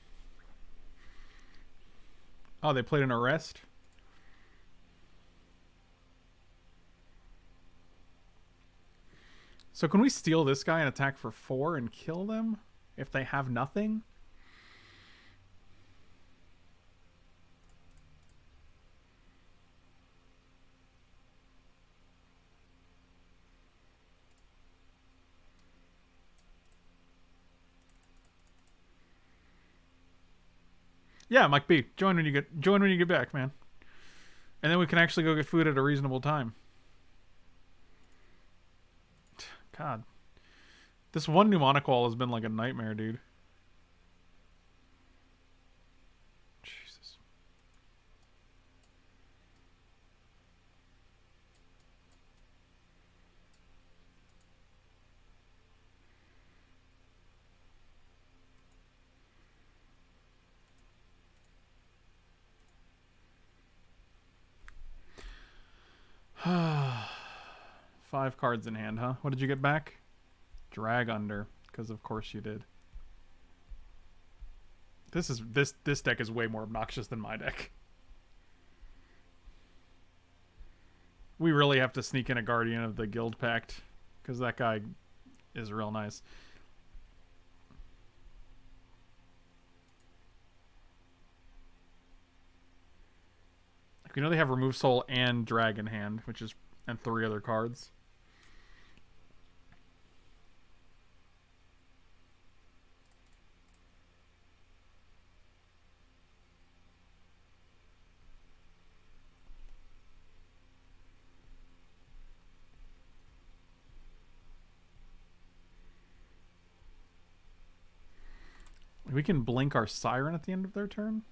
Speaker 1: Oh, they played an arrest. So can we steal this guy and attack for four and kill them if they have nothing? Yeah, Mike B. Join when you get join when you get back, man. And then we can actually go get food at a reasonable time. God. This one mnemonic wall has been like a nightmare, dude. Jesus. Five cards in hand, huh? What did you get back? Drag under, because of course you did. This is this this deck is way more obnoxious than my deck. We really have to sneak in a Guardian of the Guildpact, because that guy is real nice. We know they have Remove Soul and Drag Under, which is and three other cards. We can blink our Siren at the end of their turn.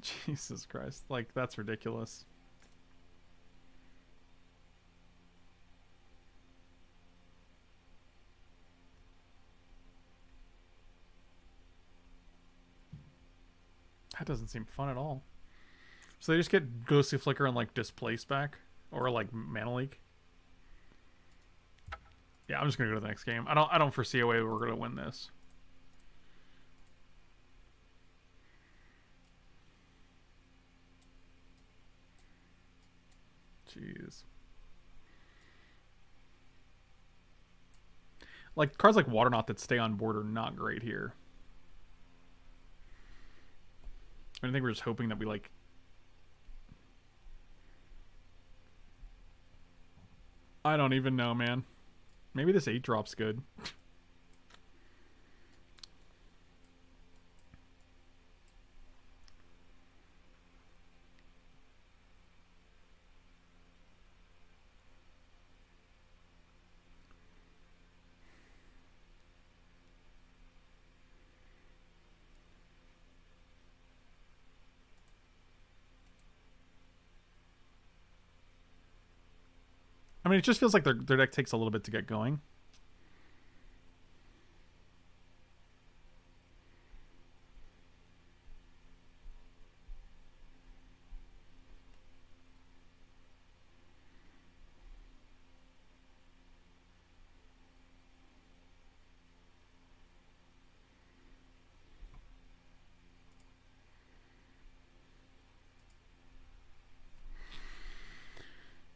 Speaker 1: Jesus Christ. Like, that's ridiculous. That doesn't seem fun at all. So they just get Ghostly Flicker and, like, Displace back? Or, like, Mana Leak? Yeah, I'm just gonna go to the next game. I don't I don't foresee a way we're gonna win this. Jeez. Like cards like Waterknot that stay on board are not great here. I think we're just hoping that we like I don't even know, man. Maybe this 8 drop's good. mean, it just feels like their, their deck takes a little bit to get going.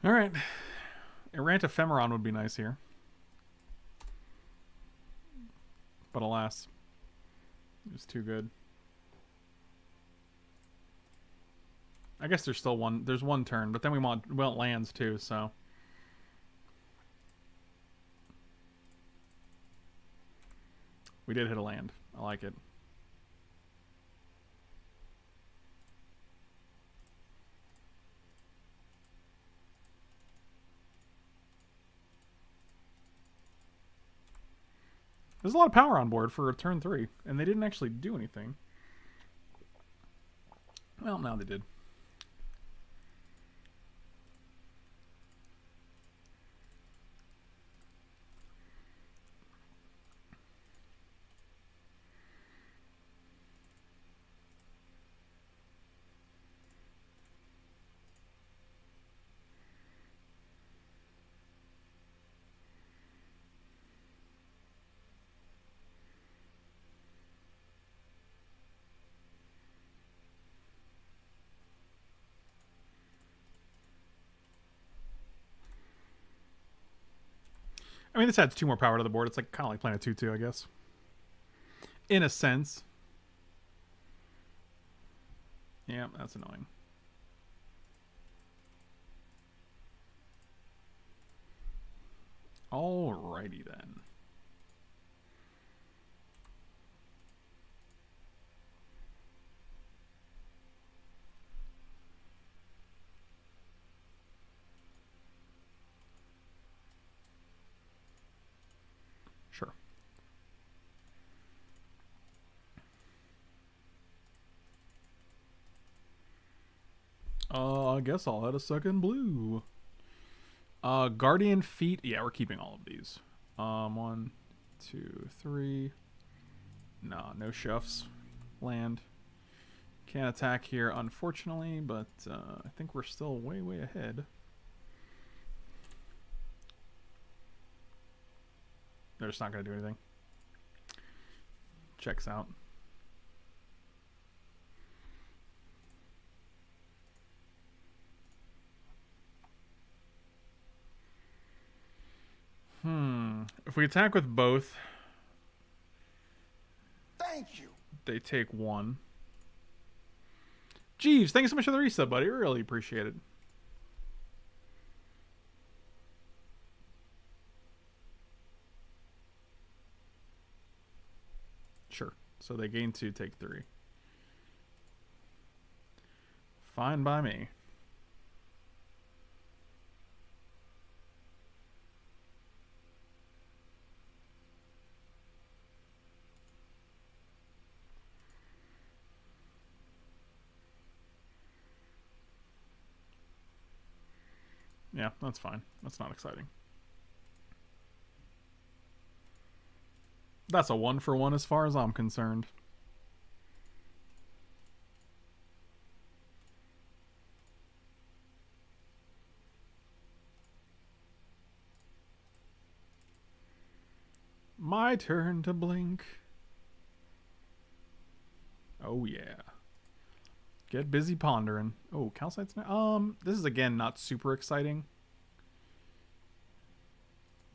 Speaker 1: All right. Errant Ephemeron would be nice here. But alas, it was too good. I guess there's still one. There's one turn, but then we want we want lands too. So we did hit a land. I like it. There's a lot of power on board for turn three, and they didn't actually do anything. Well, now they did. I mean, this adds two more power to the board. It's like kind of like playing a 2-2, I guess. In a sense. Yeah, that's annoying. Alrighty then. Sure. Uh, I guess I'll add a second blue. Uh, Guardian Feet. Yeah, we're keeping all of these. Um, one, two, three. Nah, no shuffs. Land. Can't attack here, unfortunately, but uh, I think we're still way, way ahead. They're just not going to do anything. Checks out. Hmm. If we attack with both,
Speaker 2: Thank you.
Speaker 1: they take one. Jeeves, thank you so much for the reset, buddy. Really appreciate it. Sure. So they gain two, take three. Fine by me. Yeah, that's fine. That's not exciting. That's a one for one as far as I'm concerned. My turn to blink. Oh yeah. Get busy pondering. Oh, calcite's now. Um, this is again not super exciting,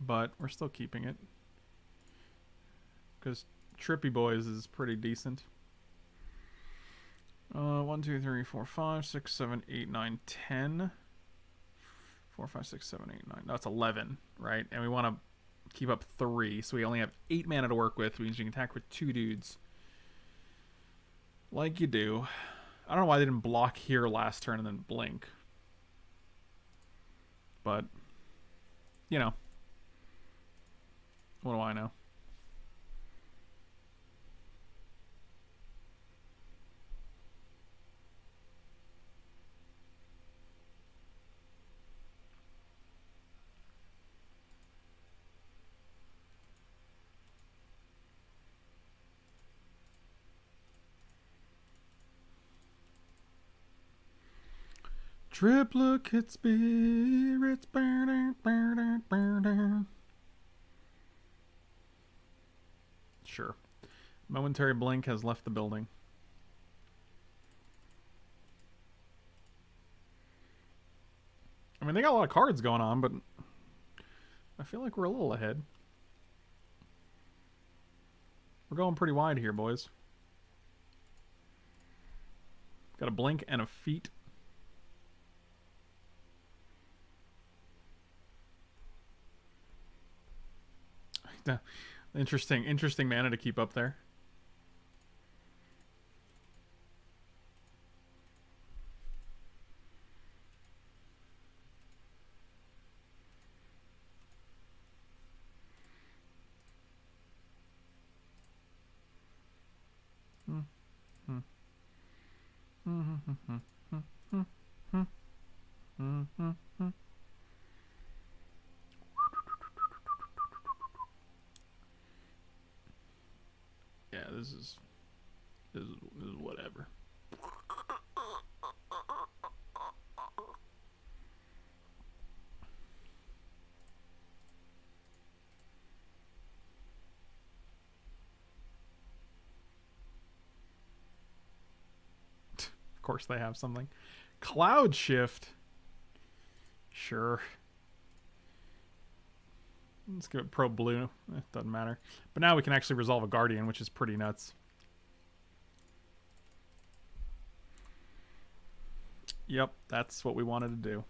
Speaker 1: but we're still keeping it because Trippy Boys is pretty decent. Uh, one, two, three, four, five, six, seven, eight, nine, ten. Four, five, six, seven, eight, nine. No, it's eleven, right? And we want to keep up three, so we only have eight mana to work with, which means you can attack with two dudes, like you do. I don't know why they didn't block here last turn and then blink. But, you know. What do I know? Triplicate spirits. Burn, burn, burn, burn. Sure. Momentary blink has left the building. I mean, they got a lot of cards going on, but I feel like we're a little ahead. We're going pretty wide here, boys. Got a blink and a feat. Interesting, interesting mana to keep up there. Yeah, this is this is, this is whatever. of course they have something. Cloudshift. Sure. Let's give it pro blue. It doesn't matter. But now we can actually resolve a guardian, which is pretty nuts. Yep, that's what we wanted to do.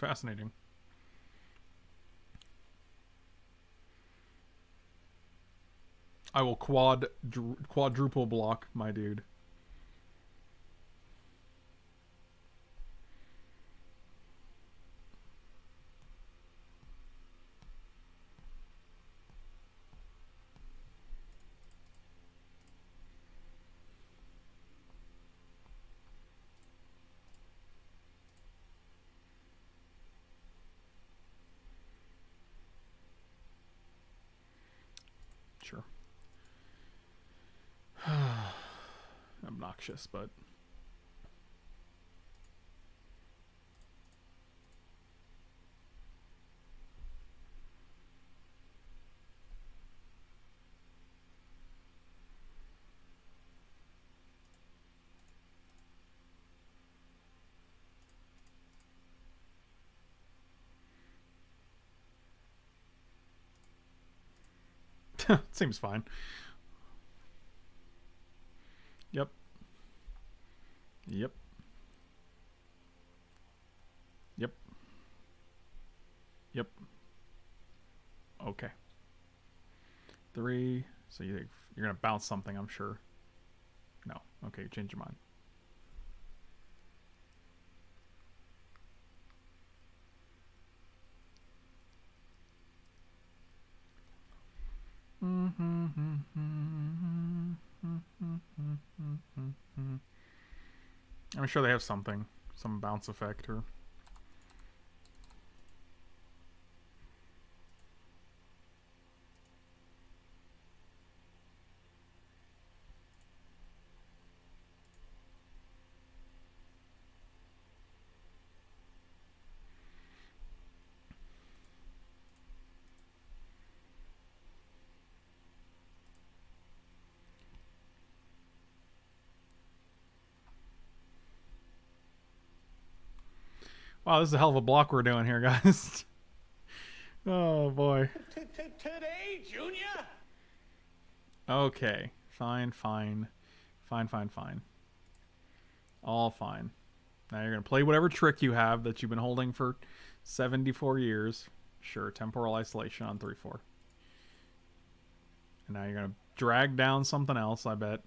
Speaker 1: Fascinating. I will quad quadruple block my dude. creature. Obnoxious, but Seems fine. Yep. Yep. Yep. Yep. Okay. Three. So you, you're going to bounce something, I'm sure. No. Okay, change your mind. Mm-hmm. I'm sure they have something, some bounce effect or. Wow, this is a hell of a block we're doing here, guys. oh boy.
Speaker 2: Today, Junior?
Speaker 1: Okay. Fine, fine. Fine, fine, fine. All fine. Now you're going to play whatever trick you have that you've been holding for 74 years. Sure, temporal isolation on 3 4. And now you're to Drag Under something else, I bet.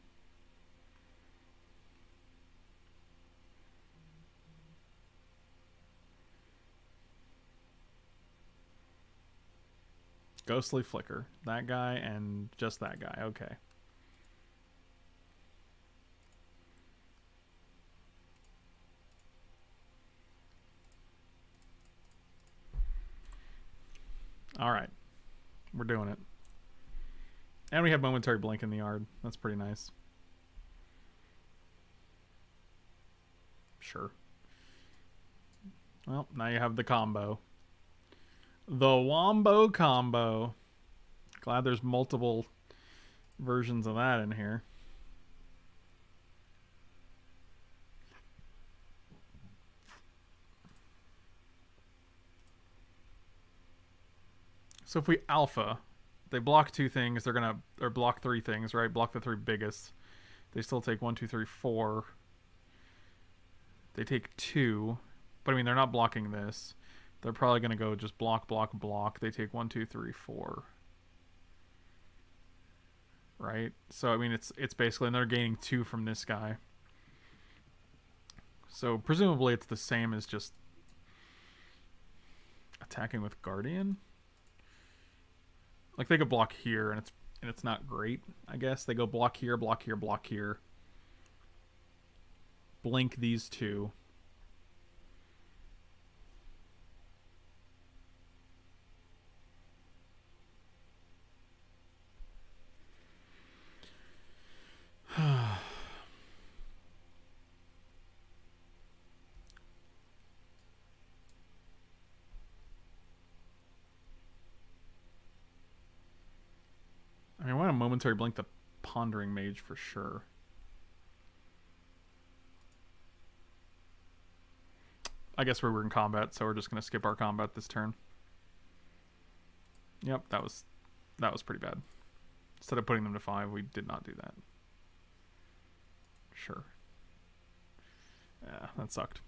Speaker 1: Ghostly Flicker. That guy and just that guy. Okay. All right. We're doing it. And we have momentary blink in the yard. That's pretty nice. Sure. Well, now you have the combo. The Wombo combo. Glad there's multiple versions of that in here. So if we alpha, they block two things, they're gonna or block three things, right? Block the three biggest. They still take one, two, three, four. They take two. But I mean they're not blocking this. They're probably gonna go just block, block, block. They take one, two, three, four. Right? So I mean it's it's basically and they're gaining two from this guy. So presumably it's the same as just attacking with Guardian. Like they could block here and it's and it's not great, I guess. They go block here, block here, block here. Blink these two. Momentary blink the Pondering Mage for sure. I guess we were in combat, so we're just going to skip our combat this turn. Yep, that was that was pretty bad. Instead of putting them to five, we did not do that. Sure. Yeah, that sucked.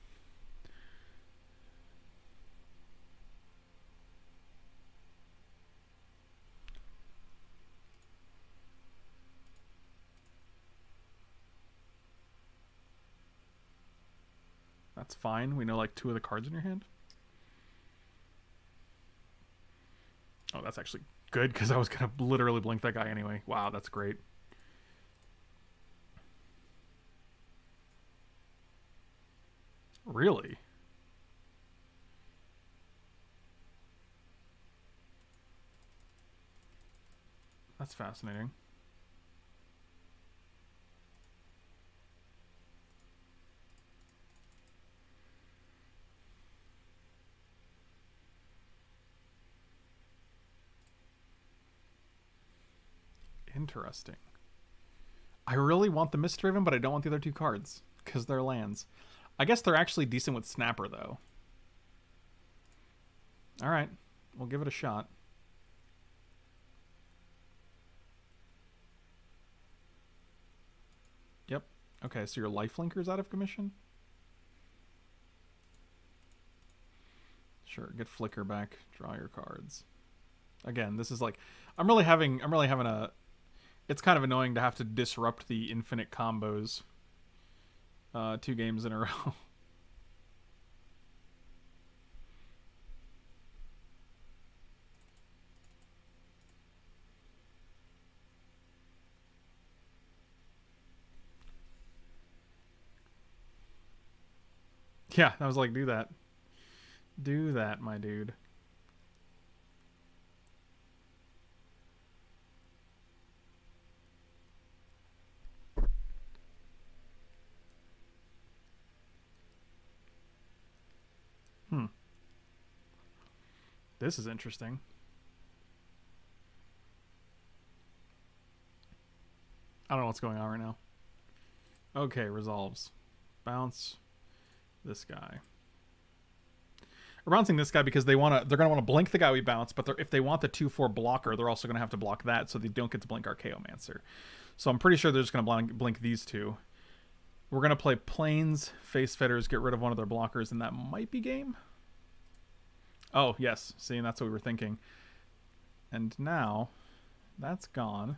Speaker 1: That's fine. We know like two of the cards in your hand. Oh, that's actually good because I was going to literally blink that guy anyway. Wow, that's great. Really? That's fascinating. Interesting. I really want the Mist-Raven, but I don't want the other two cards because they're lands. I guess they're actually decent with Snapper, though. All right, we'll give it a shot. Yep. Okay, so your lifelinker's out of commission? Sure, get flicker back, draw your cards. Again, this is like I'm really having I'm really having a it's kind of annoying to have to disrupt the infinite combos uh, two games in a row. yeah, I was like, do that. Do that, my dude. Hmm. This is interesting. I don't know what's going on right now. Okay, resolves. Bounce this guy. We're bouncing this guy because they want to. They're going to want to blink the guy we bounce, but if they want the two four blocker, they're also going to have to block that, so they don't get to blink Archaeomancer. So I'm pretty sure they're just going to blink, blink these two. We're going to play planes, Faith's Fetters, get rid of one of their blockers, and that might be game. Oh, yes. See, that's what we were thinking. And now, that's gone.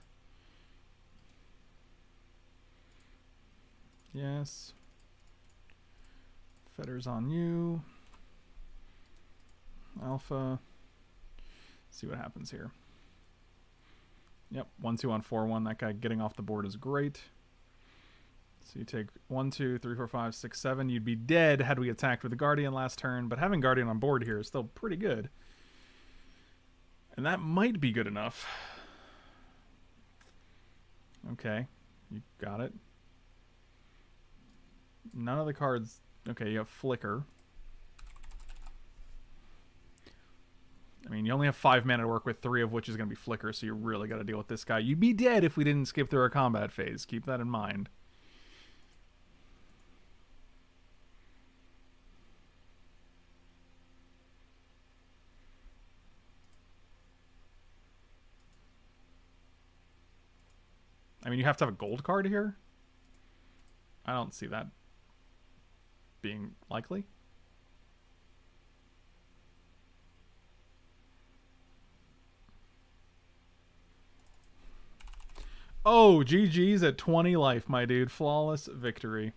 Speaker 1: Yes. Fetters on you. Alpha. See what happens here. Yep, 1 2 on 4 1. That guy getting off the board is great. So you take 1, 2, 3, 4, 5, 6, 7. You'd be dead had we attacked with the Guardian last turn, but having Guardian on board here is still pretty good. And that might be good enough. Okay, you got it. None of the cards... Okay, you have Flicker. I mean, you only have five mana to work with, three of which is going to be Flicker, so you really got to deal with this guy. You'd be dead if we didn't skip through our combat phase. Keep that in mind. I mean, you have to have a gold card here? I don't see that being likely. Oh, GG's at 20 life, my dude. Flawless victory.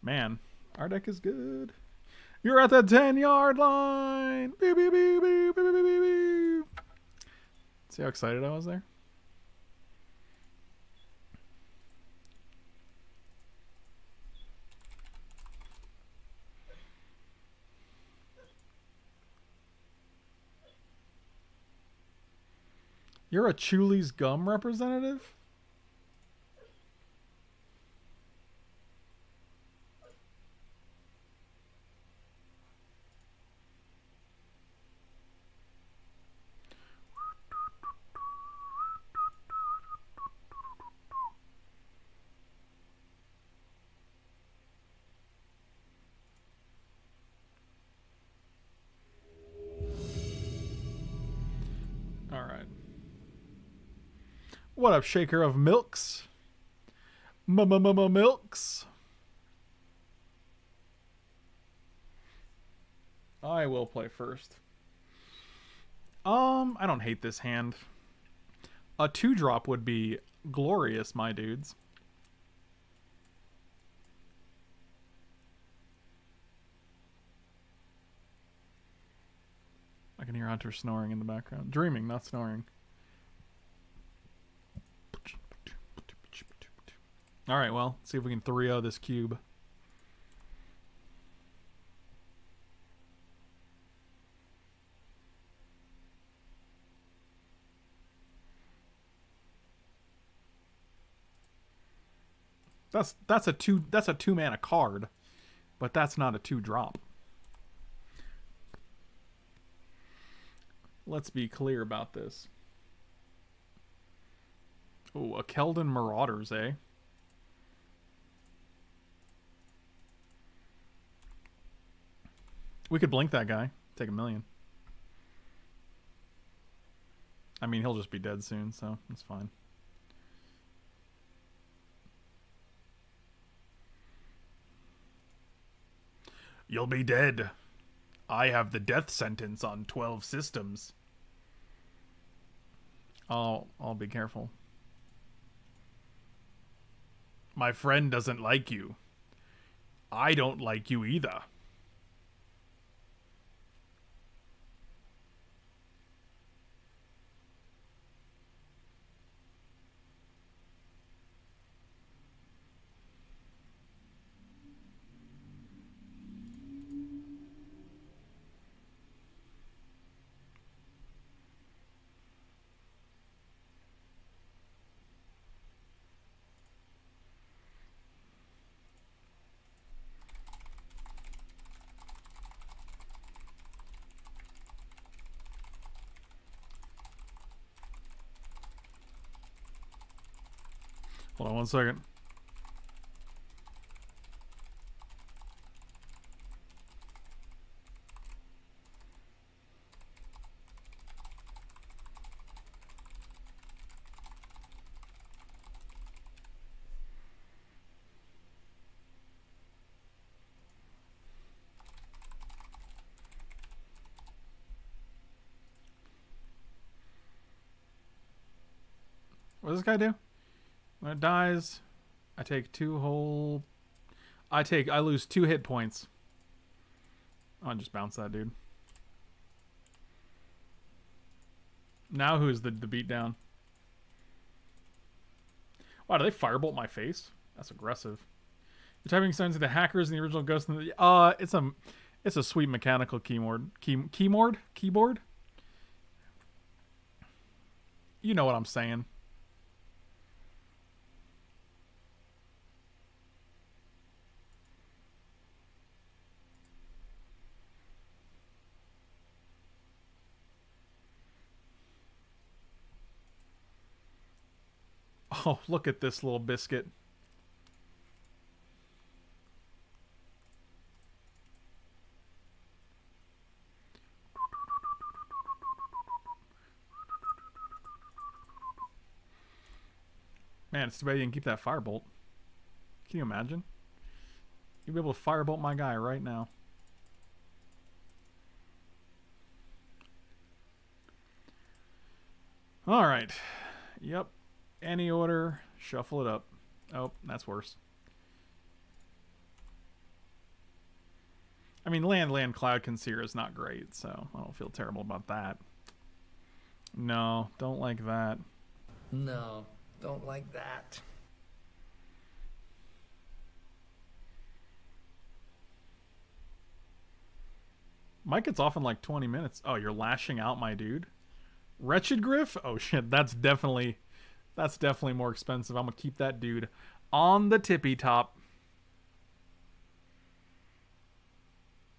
Speaker 1: Man, our deck is good. You're at the 10 yard line. Beep, beep, beep, See how excited I was there? You're a Chewlies gum representative? What up, shaker of milks? M-m-m-milks. I will play first. Um, I don't hate this hand. A two drop would be glorious, my dudes. I can hear Hunter snoring in the background. Dreaming, not snoring. All right, well, see if we can 3-0 this cube. That's that's a two that's a two mana card, but that's not a two drop. Let's be clear about this. Oh, a Keldon Marauders, eh? We could blink that guy. Take a million. I mean, he'll just be dead soon, so it's fine. You'll be dead. I have the death sentence on 12 systems. I'll, I'll be careful. My friend doesn't like you. I don't like you either. One second. What does this guy do? When it dies, I take two whole. I take. I lose two hit points. I'll just bounce that dude. Now who's the the beat down? Wow, do they firebolt my face? That's aggressive. The typing sounds like the hackers in the original Ghost in the uh it's a it's a sweet mechanical keyboard. Key keyboard? Keyboard? You know what I'm saying. Oh, look at this little biscuit. Man, it's too bad you didn't keep that firebolt. Can you imagine? You'd be able to firebolt my guy right now. All right. Yep any order, shuffle it up. Oh, that's worse. I mean, land, land, Cloudkin Seer is not great, so I don't feel terrible about that. No, don't like that.
Speaker 3: No, don't like that.
Speaker 1: Mike gets off in like 20 minutes. Oh, you're lashing out, my dude. Wretched Gryff? Oh shit, that's definitely that's definitely more expensive. I'm going to keep that dude on the tippy top.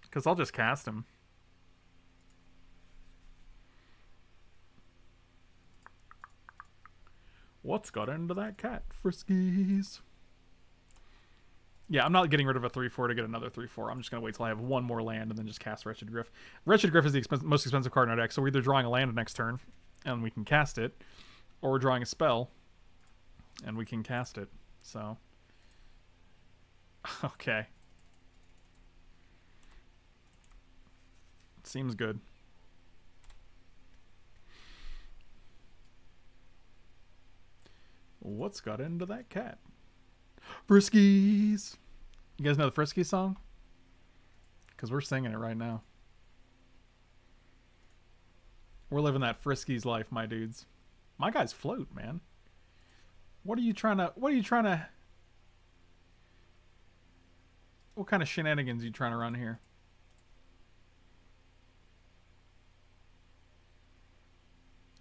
Speaker 1: Because I'll just cast him. What's got into that cat? Friskies. Yeah, I'm not getting rid of a 3-4 to get another 3-4. I'm just going to wait till I have one more land and then just cast Wretched Gryff. Wretched Gryff is the most expensive card in our deck, so we're either drawing a land next turn, and we can cast it, or we're drawing a spell and we can cast it. So, okay. Seems good. What's got into that cat? Friskies! You guys know the Frisky song? Because we're singing it right now. We're living that Friskies life, my dudes. My guys float, man. What are you trying to... What are you trying to... What kind of shenanigans are you trying to run here?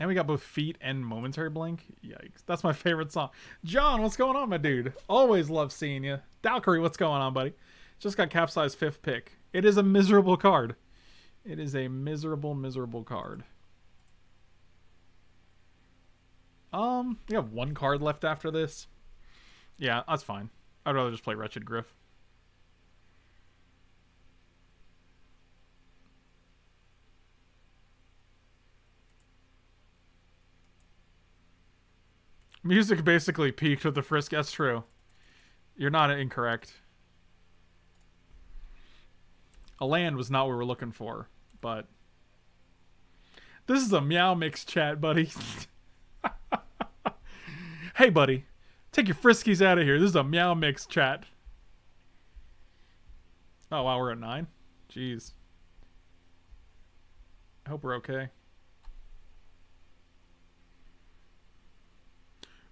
Speaker 1: And we got both feat and momentary blink. Yikes. That's my favorite song. John, what's going on, my dude? Always love seeing you. Valkyrie, what's going on, buddy? Just got capsized fifth pick. It is a miserable card. It is a miserable, miserable card. Um, we have one card left after this. Yeah, that's fine. I'd rather just play Wretched Gryff. Music basically peaked with the Frisk. That's true. You're not incorrect. A land was not what we were looking for, but this is a meow mix chat, buddy. hey, buddy, take your friskies out of here. This is a meow mix chat. Oh wow, we're at nine. Jeez. I hope we're okay.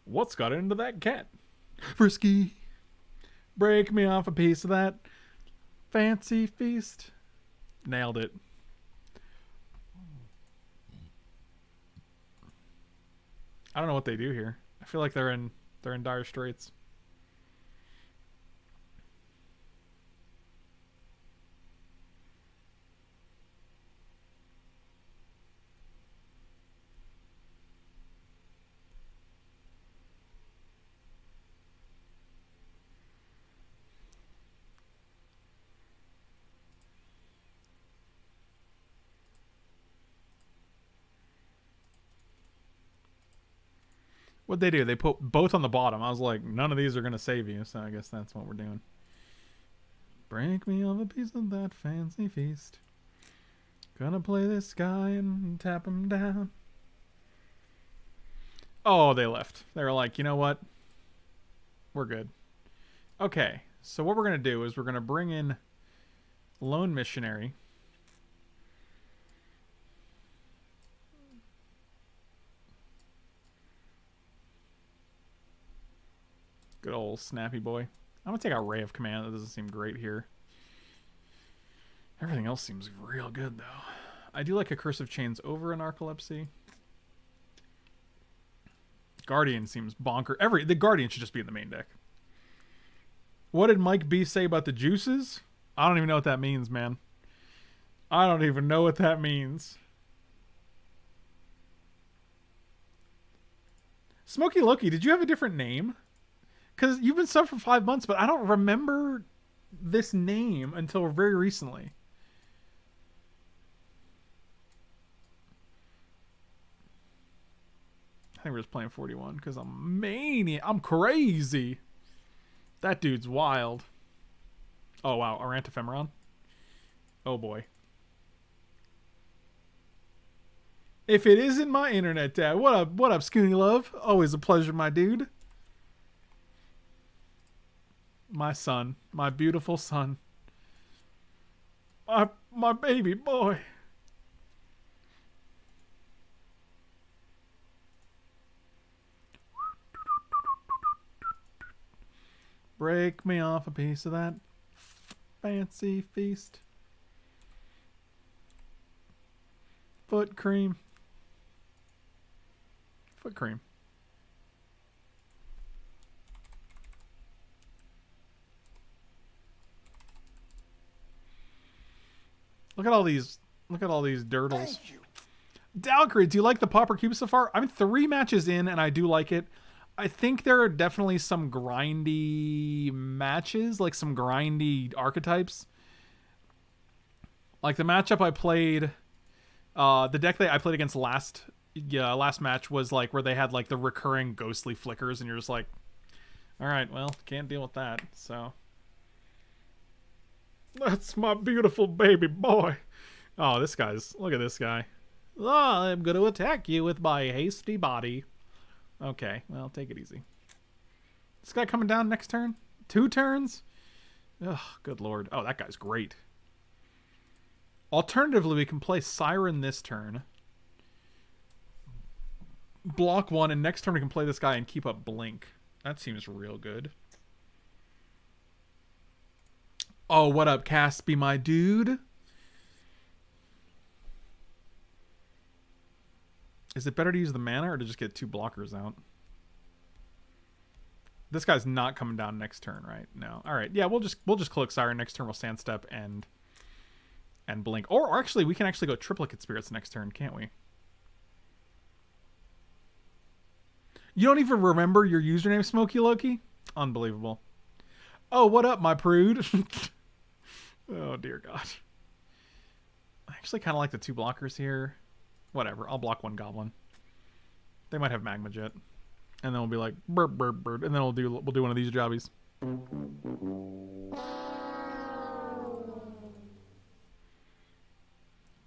Speaker 1: What's got into that cat? Frisky. Break me off a piece of that fancy feast. Nailed it. I don't know what they do here. I feel like they're in they're in dire straits. What'd they do? They put both on the bottom. I was like, none of these are gonna save you, so I guess that's what we're doing. Break me off a piece of that fancy feast. Gonna play this guy and tap him down. Oh, they left. They were like, you know what? We're good. Okay, so what we're gonna do is we're gonna bring in Lone Missionary. Good old snappy boy. I'm gonna take out Ray of Command. That doesn't seem great here. Everything else seems real good though. I do like a Curse of Chains over an Narcolepsy. Guardian seems bonker. Every the Guardian should just be in the main deck. What did Mike B say about the juices? I don't even know what that means, man. I don't even know what that means. Smoky Loki, did you have a different name? Because you've been sub for five months, but I don't remember this name until very recently. I think we're just playing 41 because I'm maniac. I'm crazy. That dude's wild. Oh, wow. Errant Ephemeron. Oh, boy. If it isn't my internet dad, what up, what up, Scoony Love? Always a pleasure, my dude. My son, my beautiful son. My, my baby boy. Break me off a piece of that fancy feast. Foot cream. Foot cream. Look at all these. Look at all these dirtles. Dalcry, do you like the Pauper Cube so far? I'm three matches in, and I do like it. I think there are definitely some grindy matches, like some grindy archetypes. Like the matchup I played, uh, the deck that I played against last, yeah, last match was like where they had like the recurring ghostly flickers, and you're just like, all right, well, can't deal with that. So that's my beautiful baby boy. Oh, this guy's look at this guy. Oh, I'm gonna attack you with my hasty body. Okay, well, take it easy. This guy coming down next turn? Two turns? Ugh, good lord. Oh, that guy's great. Alternatively, we can play Siren this turn. Block one, and next turn we can play this guy and keep up Blink. That seems real good. Oh, what up, Caspy, my dude? Is it better to use the mana or to just get two blockers out? This guy's not coming down next turn, right? No. All right. Yeah, we'll just we'll just Cloaked Siren next turn. We'll sand step and and blink. Or, or actually, we can actually go triplicate spirits next turn, can't we? You don't even remember your username, Smoky Loki? Unbelievable. Oh, what up, my prude? oh dear God. I actually kind of like the two blockers here. Whatever. I'll block one goblin. They might have magma jet, and then we'll be like bird, bird, bird, and then we'll do we'll do one of these jobbies.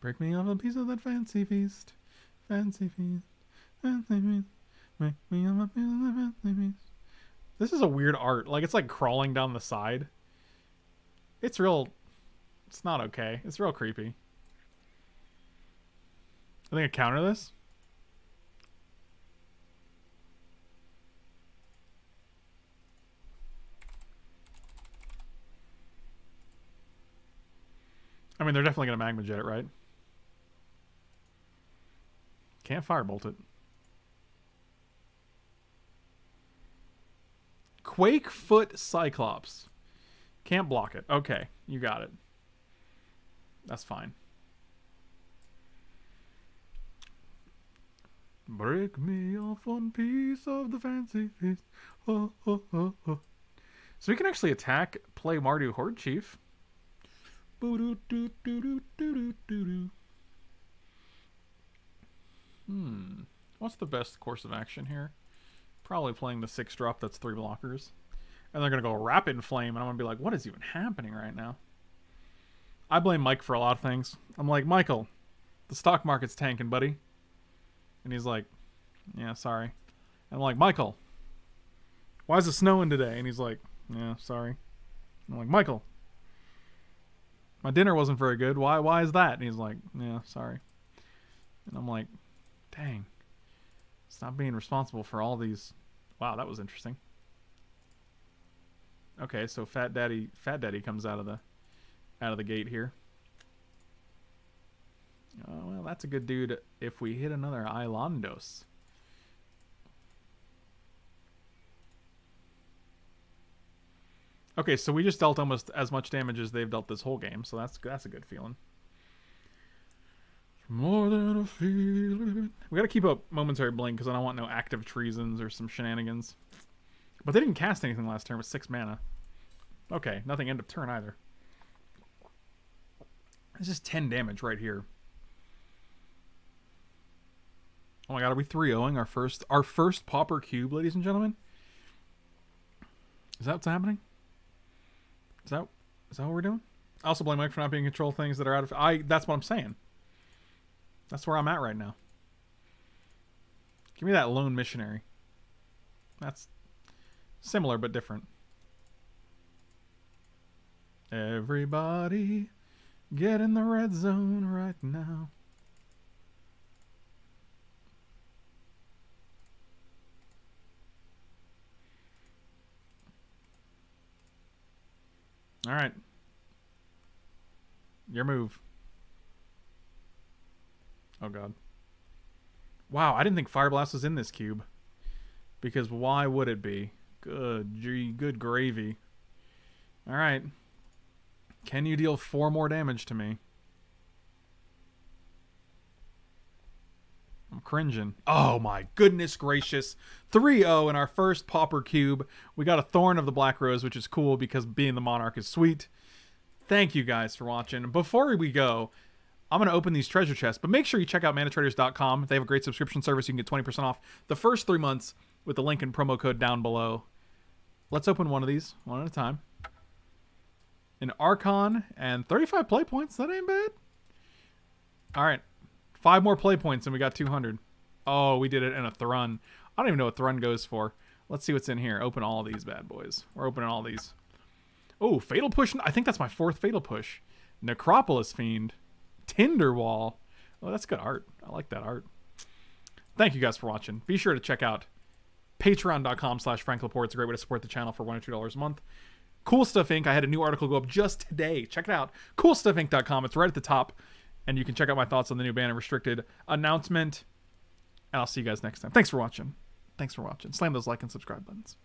Speaker 1: Break me off a piece of that fancy feast, fancy feast, fancy feast. Make me off a piece of that fancy feast. This is a weird art. Like it's like crawling down the side. It's real. It's not okay. It's real creepy. I think I counter this. I mean, they're definitely going to magma jet it, right? Can't firebolt it. Quakefoot Cyclops. Can't block it. Okay, you got it. That's fine. Break me off one piece of the fancy feast. Oh, oh, oh, oh. So we can actually attack, play Mardu Horde Chief. Hmm. What's the best course of action here? Probably playing the six drop that's three blockers. And they're going to go Rapid Flame, and I'm going to be like, what is even happening right now? I blame Mike for a lot of things. I'm like, Michael, the stock market's tanking, buddy. And he's like, yeah, sorry. And I'm like, Michael, why is it snowing today? And he's like, yeah, sorry. I'm like, Michael, my dinner wasn't very good. Why? Why is that? And he's like, yeah, sorry. And I'm like, dang, stop being responsible for all these. Wow, that was interesting. Okay, so Fat Daddy, Fat Daddy comes out of the, out of the gate here. Oh, well, that's a good dude if we hit another Islandos. Okay, so we just dealt almost as much damage as they've dealt this whole game, so that's that's a good feeling. More than a feeling. We gotta keep up momentary blink because I don't want no Act of Treasons or some shenanigans. But they didn't cast anything last turn with six mana. Okay, nothing end of turn either. It's is 10 damage right here. Oh my god, are we 3-0ing our first our first Pauper Cube, ladies and gentlemen? Is that what's happening? Is that is that what we're doing? I also blame Mike for not being control things that are out of I that's what I'm saying. That's where I'm at right now. Give me that lone missionary. That's similar but different. Everybody get in the red zone right now. All right. Your move. Oh god. Wow, I didn't think Fire Blast was in this cube. Because why would it be? Good gee, good gravy. All right. Can you deal four more damage to me? I'm cringing. Oh my goodness gracious. 3-0 in our first Pauper Cube. We got a Thorn of the Black Rose, which is cool because being the Monarch is sweet. Thank you guys for watching. Before we go, I'm going to open these treasure chests, but make sure you check out manatraders.com. They have a great subscription service. You can get 20% off the first three months with the link and promo code down below. Let's open one of these, one at a time. An Archon and 35 play points. That ain't bad. All right. Five more play points and we got 200. Oh, we did it in a Thrun. I don't even know what Thrun goes for. Let's see what's in here. Open all these bad boys. We're opening all these. Oh, Fatal Push. I think that's my fourth Fatal Push. Necropolis Fiend. Tinderwall. Oh, that's good art. I like that art. Thank you guys for watching. Be sure to check out patreon.com slash Frank Lepore. It's a great way to support the channel for one or two dollars a month. Cool Stuff Inc. I had a new article go up just today. Check it out. CoolStuffInc.com. It's right at the top and you can check out my thoughts on the new ban and restricted announcement. And I'll see you guys next time. Thanks for watching. Thanks for watching. Slam those like and subscribe buttons.